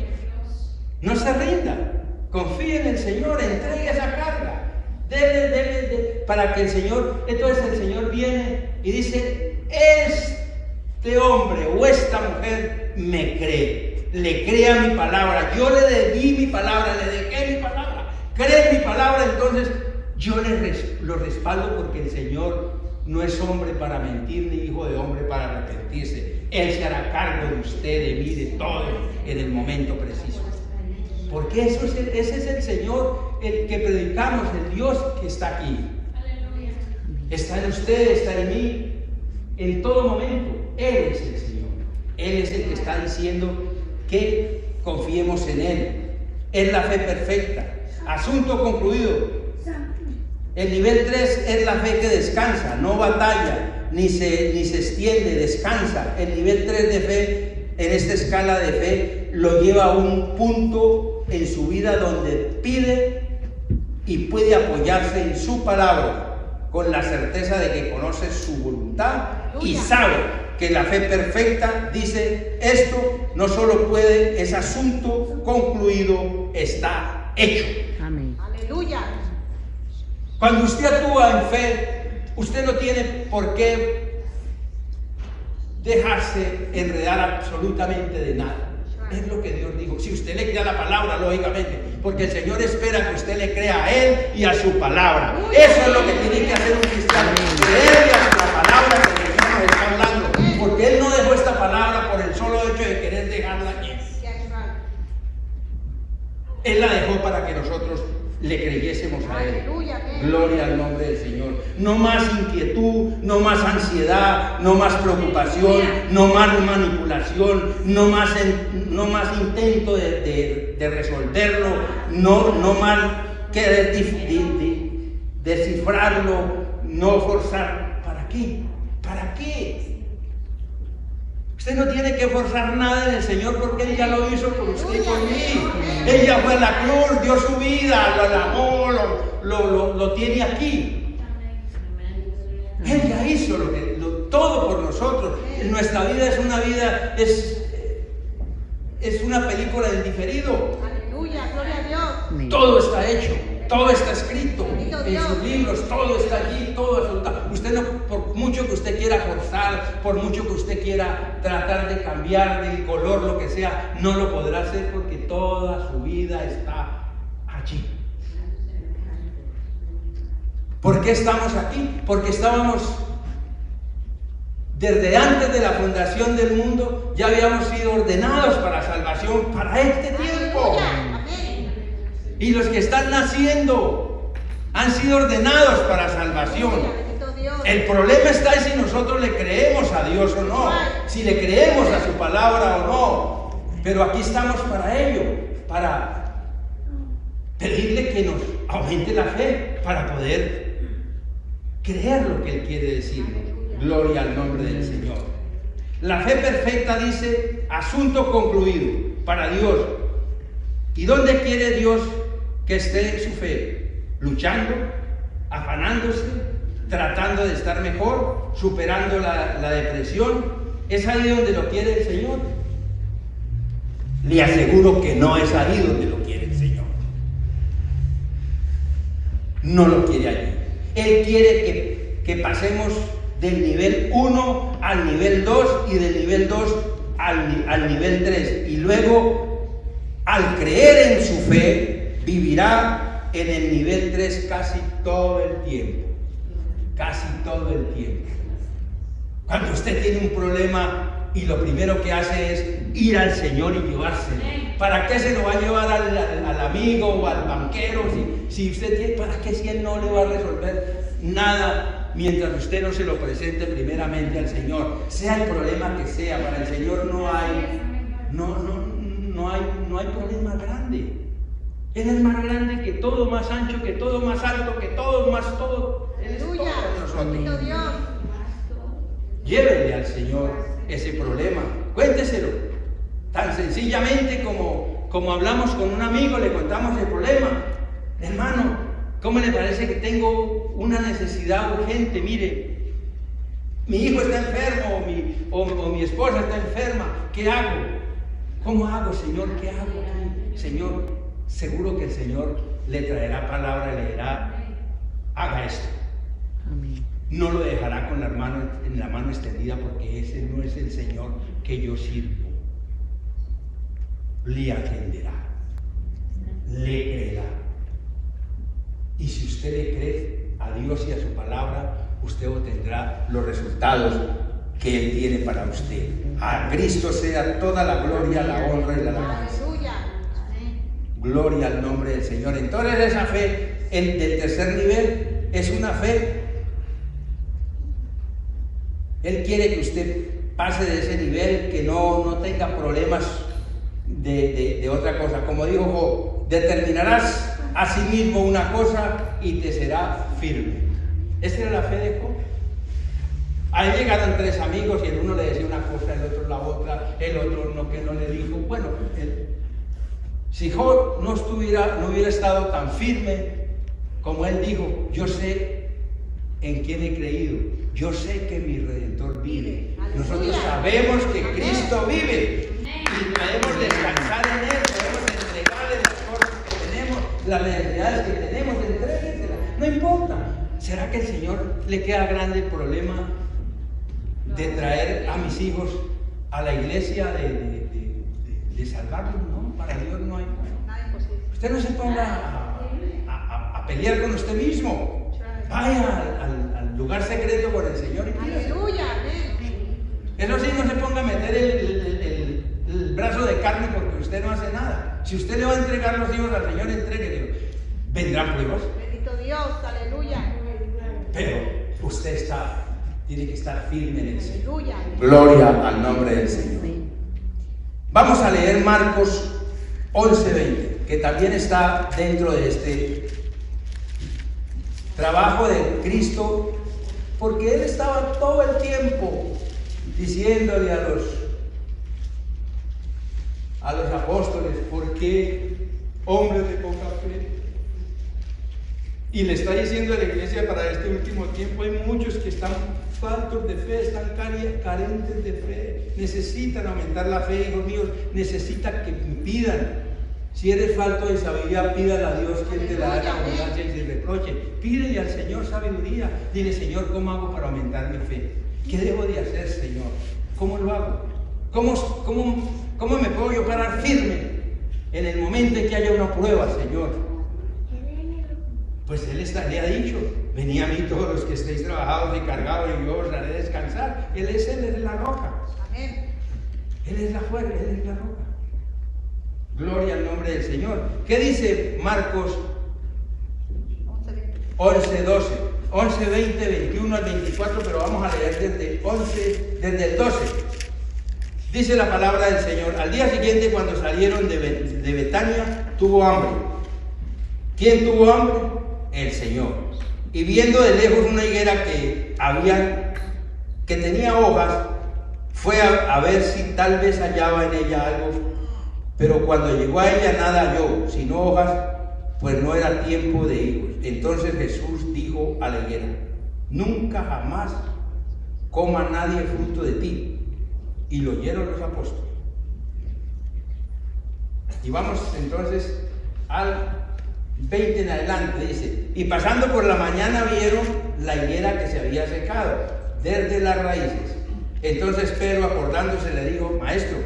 No se rinda, confíe en el Señor, entregue esa carga, dele, dele, de- para que el Señor, entonces el Señor viene y dice, este hombre o esta mujer me cree, le cree a mi palabra, yo le debí mi palabra, le dejé mi palabra, cree mi palabra, entonces yo le res- lo respaldo porque el Señor no es hombre para mentir ni hijo de hombre para arrepentirse. Él se hará cargo de usted, de mí, de todo en el momento preciso. Porque eso es el- ese es el Señor, el que predicamos, el Dios que está aquí. Aleluya. Está en usted, está en mí, en todo momento. Él es el Señor. Él es el que está diciendo que confiemos en Él. Es la fe perfecta. Asunto concluido. El nivel 3 es la fe que descansa, no batalla, ni se, ni se extiende, descansa. El nivel 3 de fe, en esta escala de fe, lo lleva a un punto en su vida donde pide y puede apoyarse en su palabra con la certeza de que conoce su voluntad y sabe que la fe perfecta dice esto no solo puede, es asunto concluido, está hecho. Amén. Aleluya. Cuando usted actúa en fe, usted no tiene por qué dejarse enredar absolutamente de nada. Es lo que Dios dijo. Si usted le crea la palabra, lógicamente, porque el Señor espera que usted le crea a Él y a su palabra. Eso es lo que tiene que hacer un cristiano, Porque Él no dejó esta palabra por el solo hecho de querer dejarla right. Él la dejó para que nosotros le creyésemos a Él. Gloria al nombre del Señor. No más inquietud, no más ansiedad, no más preocupación, no más manipulación, no más, no más intento de, de- de resolverlo, no, no más querer descifrarlo, no forzar. ¿Para qué? ¿Para qué? Usted no tiene que forzar nada en el Señor porque Él ya lo hizo por usted y por mí. Él ya fue a la cruz, dio su vida, lo amó, lo, lo- lo- lo tiene aquí. Él ya hizo lo que, lo- todo por nosotros. Nuestra vida es una vida, es, es una película del diferido. Aleluya, gloria a Dios. Todo está hecho, todo está escrito en sus libros, todo está allí, todo absoluta. Usted no, por mucho que usted quiera forzar, por mucho que usted quiera tratar de cambiar del color, lo que sea, no lo podrá hacer porque toda su vida está allí. ¿Por qué estamos aquí? Porque estábamos desde antes de la fundación del mundo, ya habíamos sido ordenados para salvación para este tiempo. Y los que están naciendo han sido ordenados para salvación. El problema está en si nosotros le creemos a Dios o no, si le creemos a su palabra o no. Pero aquí estamos para ello, para pedirle que nos aumente la fe, para poder creer lo que Él quiere decirnos. Gloria al nombre del Señor. La fe perfecta dice, asunto concluido para Dios. ¿Y dónde quiere Dios que esté su fe? Luchando, afanándose, tratando de estar mejor, superando la, depresión. ¿Es ahí donde lo quiere el Señor? Le aseguro que no es ahí donde lo quiere el Señor. No lo quiere allí. Él quiere que, pasemos del nivel 1 al nivel 2 y del nivel 2 al, al nivel 3. Y luego, al creer en su fe, vivirá en el nivel 3 casi todo el tiempo. Casi todo el tiempo. Cuando usted tiene un problema y lo primero que hace es ir al Señor y llevárselo. ¿Para qué se lo va a llevar al, amigo o al banquero? Si usted tiene, ¿para qué si él no le va a resolver nada mientras usted no se lo presente primeramente al Señor? Sea el problema que sea, para el Señor no hay, no, no, no hay, no hay problema grande. Él es más grande que todo, más ancho, que todo, más alto, que todo, más todo. Él es todo nosotros. Dios. Llévenle al Señor ese problema, cuénteselo. Tan sencillamente como, como hablamos con un amigo, le contamos el problema. Hermano, ¿cómo le parece que tengo una necesidad urgente? Mire, mi hijo está enfermo o mi, o- o mi esposa está enferma. ¿Qué hago? ¿Cómo hago, Señor? ¿Qué hago? Señor, seguro que el Señor le traerá palabra y le dirá, haga esto no lo dejará con la mano en la mano extendida porque ese no es el Señor que yo sirvo. Le atenderá, le creerá. Y si usted le cree a Dios y a su palabra, usted obtendrá los resultados que Él tiene para usted. A Cristo sea toda la gloria, la honra y la alabanza. Gloria al nombre del Señor. Entonces esa fe, el del tercer nivel, es una fe. Él quiere que usted pase de ese nivel, que no, no tenga problemas de, de- otra cosa. Como dijo Job, determinarás a sí mismo una cosa y te será firme. Esa era la fe de Job. Ahí llegaron tres amigos y el uno le decía una cosa, el otro la otra, el otro no que no le dijo. Bueno, si Job no, estuviera, no hubiera estado tan firme como él dijo, yo sé en quién he creído, yo sé que mi redentor vive. Nosotros sabemos que Cristo vive y podemos descansar en él, podemos entregarle las cosas que tenemos, las necesidades que tenemos, entréguenselas. No importa. ¿Será que el Señor le queda grande el problema de traer a mis hijos a la iglesia, de- de- de salvarlos? Para Dios no hay. Nada imposible. Usted no se ponga a, a- a- a pelear con usted mismo. Vaya al, al- al lugar secreto con el Señor y. Aleluya. Amén. Eso sí, no se ponga a meter el, el- el- el brazo de carne porque usted no hace nada. Si usted le va a entregar los hijos al Señor, entréguelos. Vendrán pruebas, Bendito Dios, aleluya. pero usted está, tiene que estar firme en el Señor. Aleluya. Gloria al nombre del Señor. Vamos a leer Marcos 11:20, que también está dentro de este trabajo de Cristo, porque Él estaba todo el tiempo diciéndole a los, a los apóstoles, ¿por qué hombres de poca fe? Y le está diciendo a la iglesia para este último tiempo, hay muchos que están faltos de fe, están carentes de fe, necesitan aumentar la fe, hijos míos, necesitan que pidan. Si eres falto de sabiduría, pídale a Dios que te la haga abundancia y sin reproche. Pídele al Señor sabiduría. Dile, Señor, ¿cómo hago para aumentar mi fe? ¿Qué debo de hacer, Señor? ¿Cómo lo hago? ¿Cómo, cómo, cómo me puedo yo parar firme en el momento en que haya una prueba, Señor? Pues Él está, le ha dicho, venid a mí todos los que estéis trabajados y cargados y yo os haré descansar. Él es Él, es la roca. Amén. Él es la fuerza, Él es la roca. Gloria al nombre del Señor. ¿Qué dice Marcos 11, 11, 12? 11, 20, 21 al 24, pero vamos a leer desde 11, desde el 12. Dice la palabra del Señor. Al día siguiente, cuando salieron de, de Betania, tuvo hambre. ¿Quién tuvo hambre? El Señor. Y viendo de lejos una higuera que había, que tenía hojas, fue a, a ver si tal vez hallaba en ella algo. Pero cuando llegó a ella nada halló, sino hojas, pues no era tiempo de higos. Entonces Jesús dijo a la higuera, nunca jamás coma nadie fruto de ti. Y lo oyeron los apóstoles. Y vamos entonces al 20 en adelante, dice, y pasando por la mañana vieron la higuera que se había secado desde las raíces. Entonces Pedro acordándose le dijo, maestro,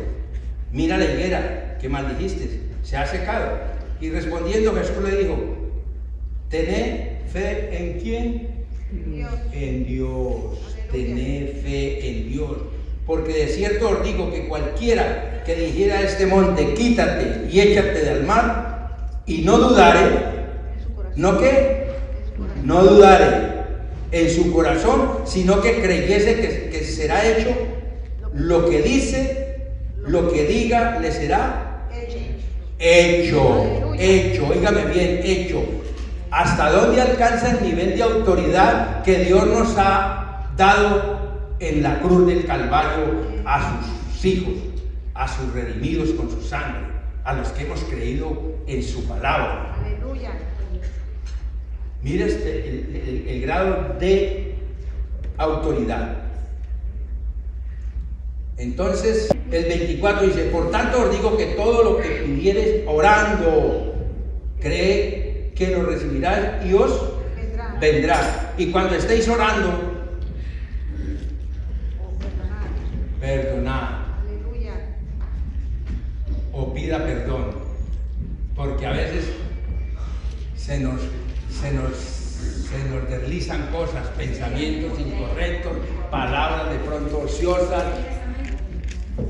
mira la higuera que maldijiste, se ha secado. Y respondiendo Jesús le dijo, tened fe en quién? En Dios. Tened fe en Dios. Porque de cierto os digo que cualquiera que dijera a este monte, quítate y échate del mar, y no dudare. ¿no qué? No dudare en su corazón, sino que creyese que, que será hecho lo que dice, lo que diga, le será hecho, hecho, oígame bien, hecho. ¿Hasta dónde alcanza el nivel de autoridad que Dios nos ha dado en la cruz del Calvario a sus hijos, a sus redimidos con su sangre, a los que hemos creído en su palabra? Aleluya. Mira este- el, el- el grado de autoridad. Entonces, el 24 dice, por tanto os digo que todo lo que pidieres orando, cree que lo recibirás y os Vendrá. vendrá. Y cuando estéis orando, perdonad Aleluya. o pida perdón. Porque a veces se nos, se nos, se nos deslizan cosas, pensamientos incorrectos, palabras de pronto ociosas.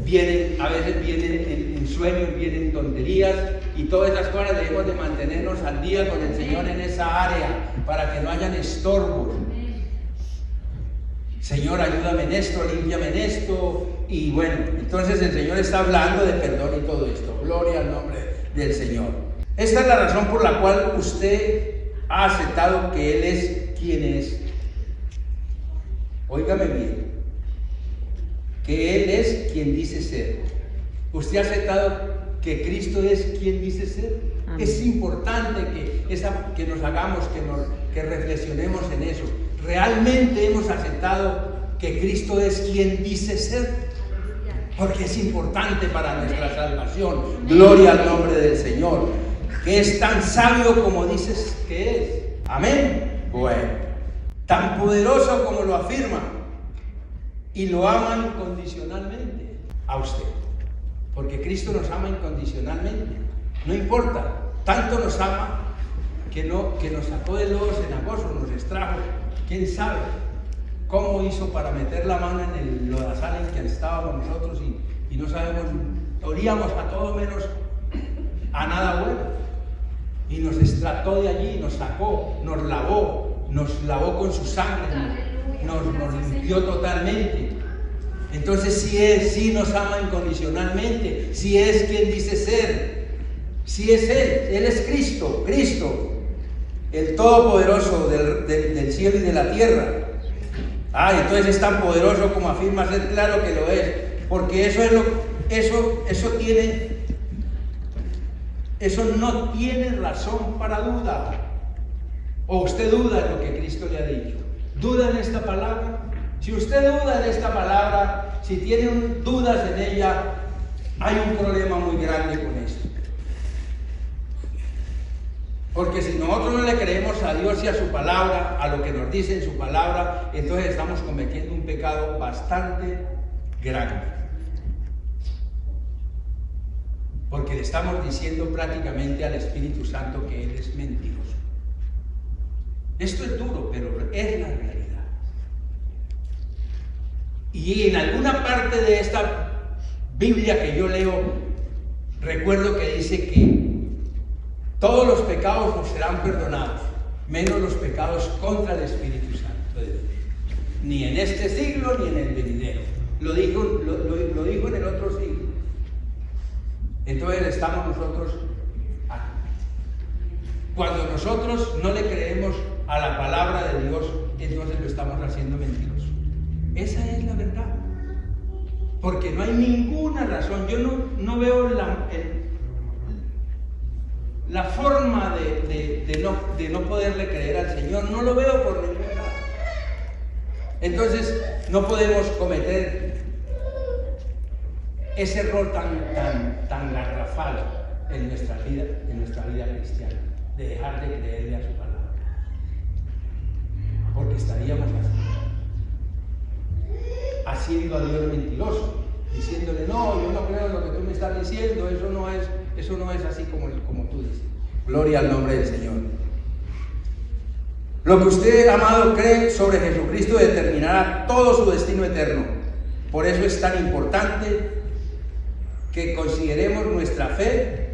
Vienen, a veces vienen en, sueños, vienen tonterías y todas esas cosas debemos de mantenernos al día con el Señor en esa área para que no hayan estorbos. Señor, ayúdame en esto, límpiame en esto. Y bueno, entonces el Señor está hablando de perdón y todo esto. Gloria al nombre del Señor. Esta es la razón por la cual usted ha aceptado que Él es quien es. Óigame bien. Que Él es quien dice ser. ¿Usted ha aceptado que Cristo es quien dice ser? Amén. Es importante que, esa, que nos hagamos, que, nos, que reflexionemos en eso. ¿Realmente hemos aceptado que Cristo es quien dice ser? Porque es importante para nuestra salvación. Gloria al nombre del Señor. Que es tan sabio como dices que es. Amén. Bueno. Tan poderoso como lo afirma. Y lo ama incondicionalmente a usted. Porque Cristo nos ama incondicionalmente. No importa. Tanto nos ama que, no, que nos sacó de lodo cenagoso, nos extrajo. ¿Quién sabe? Cómo hizo para meter la mano en el lodazal en que estábamos nosotros y, y no sabemos, oríamos a todo menos a nada bueno. Y nos extractó de allí, nos sacó, nos lavó, nos lavó con su sangre, nos, nos limpió totalmente. Entonces si es, si nos ama incondicionalmente, si es quien dice ser, si es Él, Él es Cristo, Cristo, el Todopoderoso del, del, del cielo y de la tierra. Ah, entonces es tan poderoso como afirma ser claro que lo es, porque eso es lo, eso, eso tiene, eso no tiene razón para duda. O usted duda en lo que Cristo le ha dicho. ¿Duda en esta palabra? Si usted duda en esta palabra, si tiene dudas en ella, hay un problema muy grande con eso. Porque si nosotros no le creemos a Dios y a su palabra, a lo que nos dice en su palabra, entonces estamos cometiendo un pecado bastante grande. Porque le estamos diciendo prácticamente al Espíritu Santo que Él es mentiroso. Esto es duro, pero es la realidad. Y en alguna parte de esta Biblia que yo leo, recuerdo que dice que todos los pecados nos serán perdonados, menos los pecados contra el Espíritu Santo de Dios. Ni en este siglo ni en el venidero. Lo dijo, lo, dijo en el otro siglo. Entonces estamos nosotros aquí. Cuando nosotros no le creemos a la palabra de Dios, entonces lo estamos haciendo mentiroso. Esa es la verdad. Porque no hay ninguna razón. Yo no, no veo la, el, la forma de, de, no, de, no, poderle creer al Señor. No lo veo por ningún lado. Entonces no podemos cometer ese error tan, tan, tan garrafal en nuestra vida, en nuestra vida cristiana, de dejar de creerle a su palabra. Porque estaríamos así, haciendo a Dios mentiroso, diciéndole, no, yo no creo en lo que tú me estás diciendo, eso no es, eso no es así como, como tú dices. Gloria al nombre del Señor. Lo que usted, amado, cree sobre Jesucristo determinará todo su destino eterno. Por eso es tan importante que consideremos nuestra fe,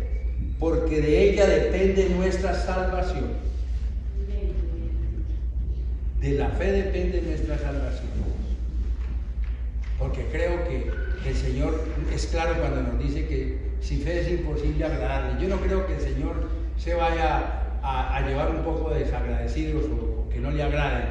porque de ella depende nuestra salvación. De la fe depende nuestra salvación. Porque creo que el Señor es claro cuando nos dice que sin fe es imposible agradarle. Yo no creo que el Señor se vaya a, llevar un poco de desagradecidos o, o que no le agraden.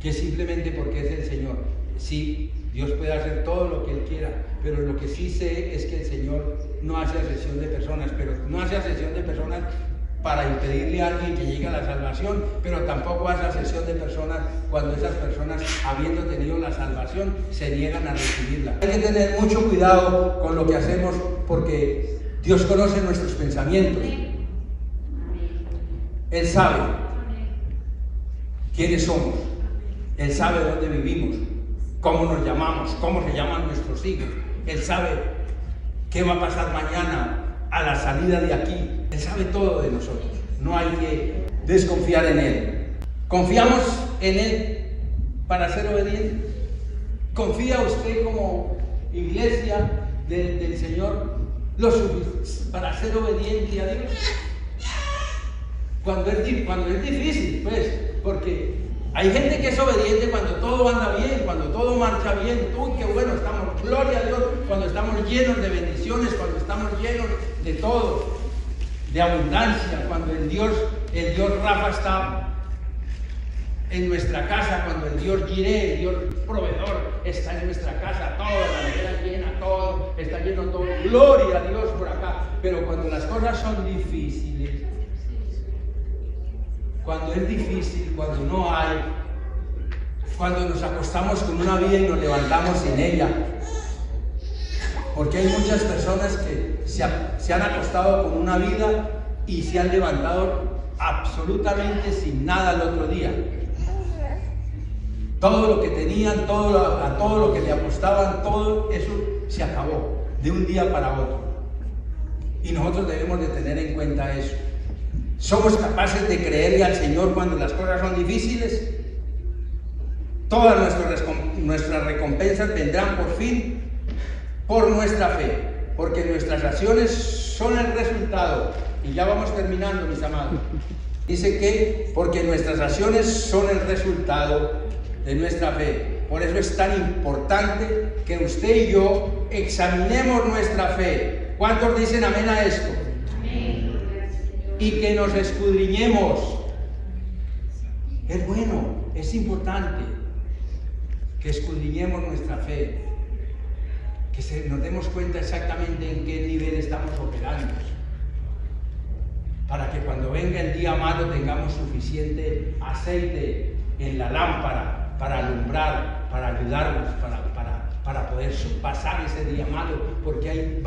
Que simplemente porque es el Señor. Sí, Dios puede hacer todo lo que Él quiera, pero lo que sí sé es que el Señor no hace asesión de personas, pero no hace asesión de personas para impedirle a alguien que llegue a la salvación, pero tampoco hace asesión de personas cuando esas personas, habiendo tenido la salvación, se niegan a recibirla. Hay que tener mucho cuidado con lo que hacemos porque Dios conoce nuestros pensamientos. Él sabe quiénes somos. Él sabe dónde vivimos cómo nos llamamos, cómo se llaman nuestros hijos. Él sabe qué va a pasar mañana a la salida de aquí. Él sabe todo de nosotros. No hay que desconfiar en Él. ¿Confiamos en Él para ser obedientes? ¿Confía usted como iglesia de, del Señor para ser obediente a Dios? Cuando es, cuando es difícil, pues, porque hay gente que es obediente cuando todo anda bien, cuando todo marcha bien. Uy, qué bueno, estamos, gloria a Dios, cuando estamos llenos de bendiciones, cuando estamos llenos de todo, de abundancia, cuando el Dios, el Dios Rafa está en nuestra casa, cuando el Dios Jiré, el Dios proveedor, está en nuestra casa, toda la nevera llena, todo, está lleno todo. Gloria a Dios por acá. Pero cuando las cosas son difíciles, cuando es difícil, cuando no hay, cuando nos acostamos con una vida y nos levantamos sin ella. Porque hay muchas personas que se, ha, se han acostado con una vida y se han levantado absolutamente sin nada el otro día. Todo lo que tenían, todo, a todo lo que le apostaban, todo eso se acabó de un día para otro. Y nosotros debemos de tener en cuenta eso. ¿Somos capaces de creerle al Señor cuando las cosas son difíciles? todas nuestras recompensas vendrán por fin por nuestra fe, porque nuestras acciones son el resultado. Y ya vamos terminando, mis amados. Dice que porque nuestras acciones son el resultado de nuestra fe. Por eso es tan importante que usted y yo examinemos nuestra fe. ¿Cuántos dicen amén a esto? Y que nos escudriñemos. Es bueno, es importante que escudriñemos nuestra fe, que nos demos cuenta exactamente en qué nivel estamos operando, para que cuando venga el día malo tengamos suficiente aceite en la lámpara para alumbrar, para ayudarnos, para, para, para poder pasar ese día malo, porque hay,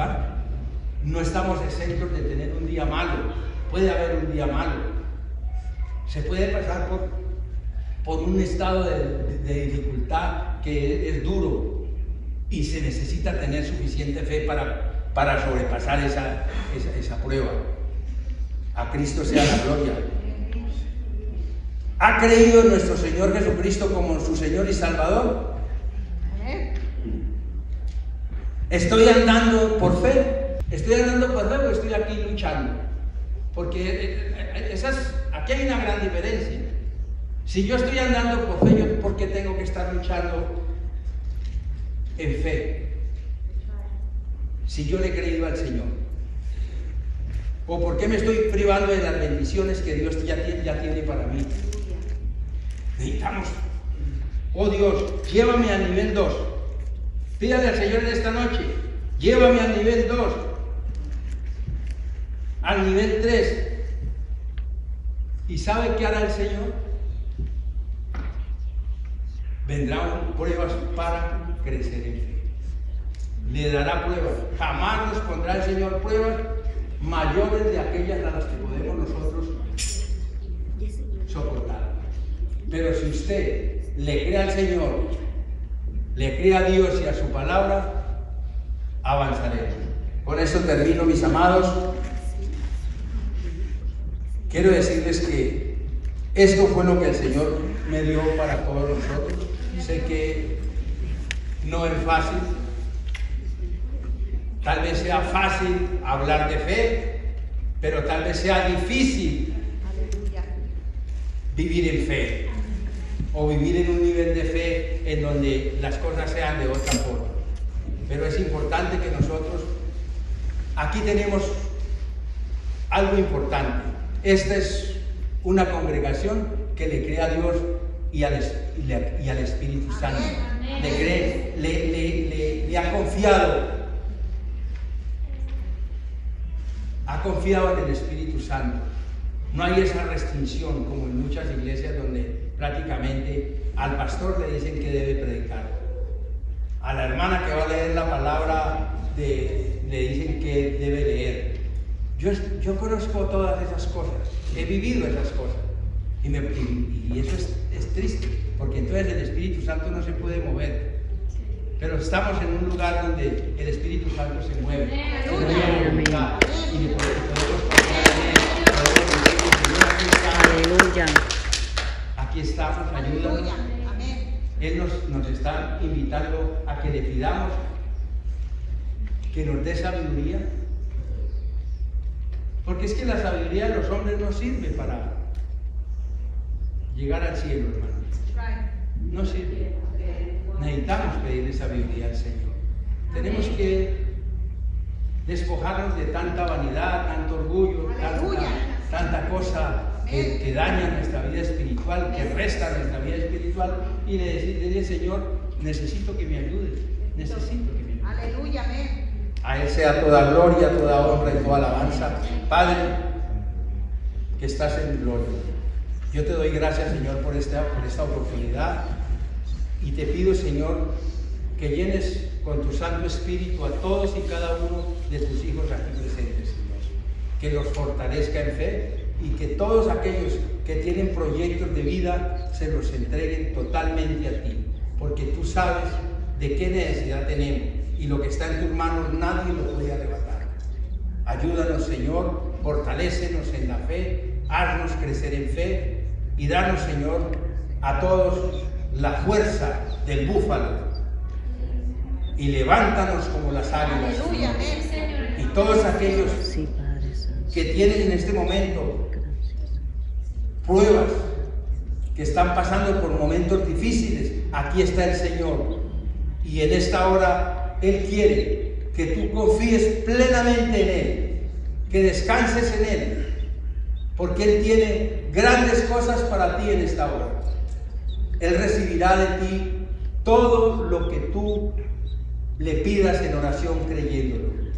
no estamos exentos de tener un día malo, puede haber un día malo, se puede pasar por, por un estado de- de dificultad que es duro y se necesita tener suficiente fe para, para sobrepasar esa, esa, prueba. A Cristo sea la gloria. ¿Ha creído en nuestro Señor Jesucristo como su Señor y Salvador? Estoy andando por fe. Estoy andando por fe o estoy aquí luchando. Porque eh, eh, esas, aquí hay una gran diferencia. Si yo estoy andando por fe, ¿por qué tengo que estar luchando en fe? Si yo le he creído al Señor. ¿O por qué me estoy privando de las bendiciones que Dios ya tiene, para mí? Necesitamos, oh Dios, llévame al nivel 2. Pídale al Señor en esta noche, llévame al nivel 2, al nivel 3. ¿Y sabe qué hará el Señor? Vendrán pruebas para crecer en fe. Le dará pruebas. Jamás nos pondrá el Señor pruebas mayores de aquellas a las que podemos nosotros soportar. Pero si usted le cree al Señor, le cree a Dios y a su palabra, avanzaremos. Con esto termino, mis amados. Quiero decirles que esto fue lo que el Señor me dio para todos nosotros. Sé que no es fácil. Tal vez sea fácil hablar de fe, pero tal vez sea difícil vivir en fe o vivir en un nivel de fe en donde las cosas sean de otra forma. Pero es importante que nosotros, aquí tenemos algo importante. Esta es una congregación que le cree a Dios y al, y al Espíritu Santo. Le le, le- le- ha confiado. Ha confiado en el Espíritu Santo. No hay esa restricción como en muchas iglesias donde prácticamente al pastor le dicen que debe predicar. A la hermana que va a leer la palabra le dicen que debe leer. Yo, yo conozco todas esas cosas, he vivido esas cosas. Y- y eso es, es triste, porque entonces el Espíritu Santo no se puede mover. Pero estamos en un lugar donde el Espíritu Santo se mueve. se mueve a voluntad, Y podemos podemos confiar en Él, podemos decirle, Señor, aquí estamos. Aleluya. Aquí estamos, ayúdanos. Él nos, nos está invitando a que le pidamos que nos dé sabiduría. Porque es que la sabiduría de los hombres no sirve para llegar al cielo, hermano. No sirve. Necesitamos pedirle sabiduría al Señor. Tenemos que despojarnos de tanta vanidad, tanto orgullo, tanta, cosa que, que daña nuestra vida espiritual, que resta nuestra vida espiritual y le decirle, Señor, necesito que me ayudes, necesito que me ayudes. Aleluya. Amén. A Él sea toda gloria, toda honra y toda alabanza. Padre, que estás en gloria. Yo te doy gracias, Señor, por esta, por esta oportunidad. Y te pido, Señor, que llenes con tu Santo Espíritu a todos y cada uno de tus hijos aquí presentes, Señor. Que los fortalezca en fe y que todos aquellos que tienen proyectos de vida se los entreguen totalmente a ti. Porque tú sabes de qué necesidad tenemos y lo que está en tus manos nadie lo puede arrebatar. Ayúdanos, Señor, fortalécenos en la fe, haznos crecer en fe y danos, Señor, a todos la fuerza del búfalo y levántanos como las águilas. Y todos aquellos que tienen en este momento pruebas, que están pasando por momentos difíciles, aquí está el Señor. Y en esta hora Él quiere que tú confíes plenamente en Él, que descanses en Él, porque Él tiene grandes cosas para ti en esta hora. Él recibirá de ti todo lo que tú le pidas en oración creyéndolo.